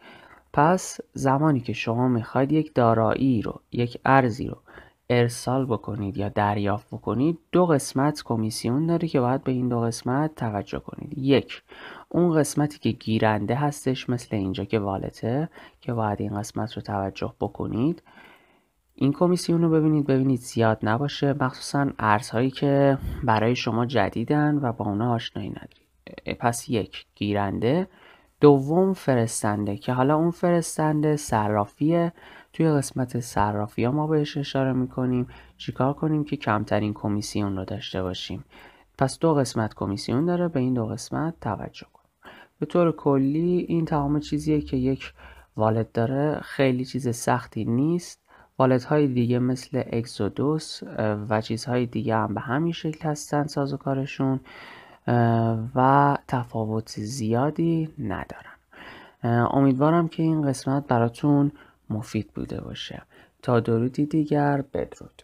پس زمانی که شما می‌خواید یک دارایی رو یک ارزی رو ارسال بکنید یا دریافت بکنید دو قسمت کمیسیون داره که باید به این دو قسمت توجه کنید. یک اون قسمتی که گیرنده هستش مثل اینجا که والته که باید این قسمت رو توجه بکنید. این کمیسیون رو ببینید ببینید زیاد نباشه. مخصوصا ارزهایی که برای شما جدیدن و با اونا آشنایی ندارید. پس یک گیرنده. دوم فرستنده که حالا اون فرستنده صرافیه. توی قسمت صرافی ها ما بهش اشاره می‌کنیم. چیکار کنیم که کمترین کمیسیون رو داشته باشیم؟ پس دو قسمت کمیسیون داره به این دو قسمت توجه کنیم به طور کلی این تمام چیزیه که یک والت داره. خیلی چیز سختی نیست. والت های دیگه مثل اکسودوس و چیزهای دیگه هم به همین شکل هستن سازوکارشون و تفاوت زیادی ندارن. امیدوارم که این قسمت براتون مفید بوده باشه. تا درودی دیگر بدرود.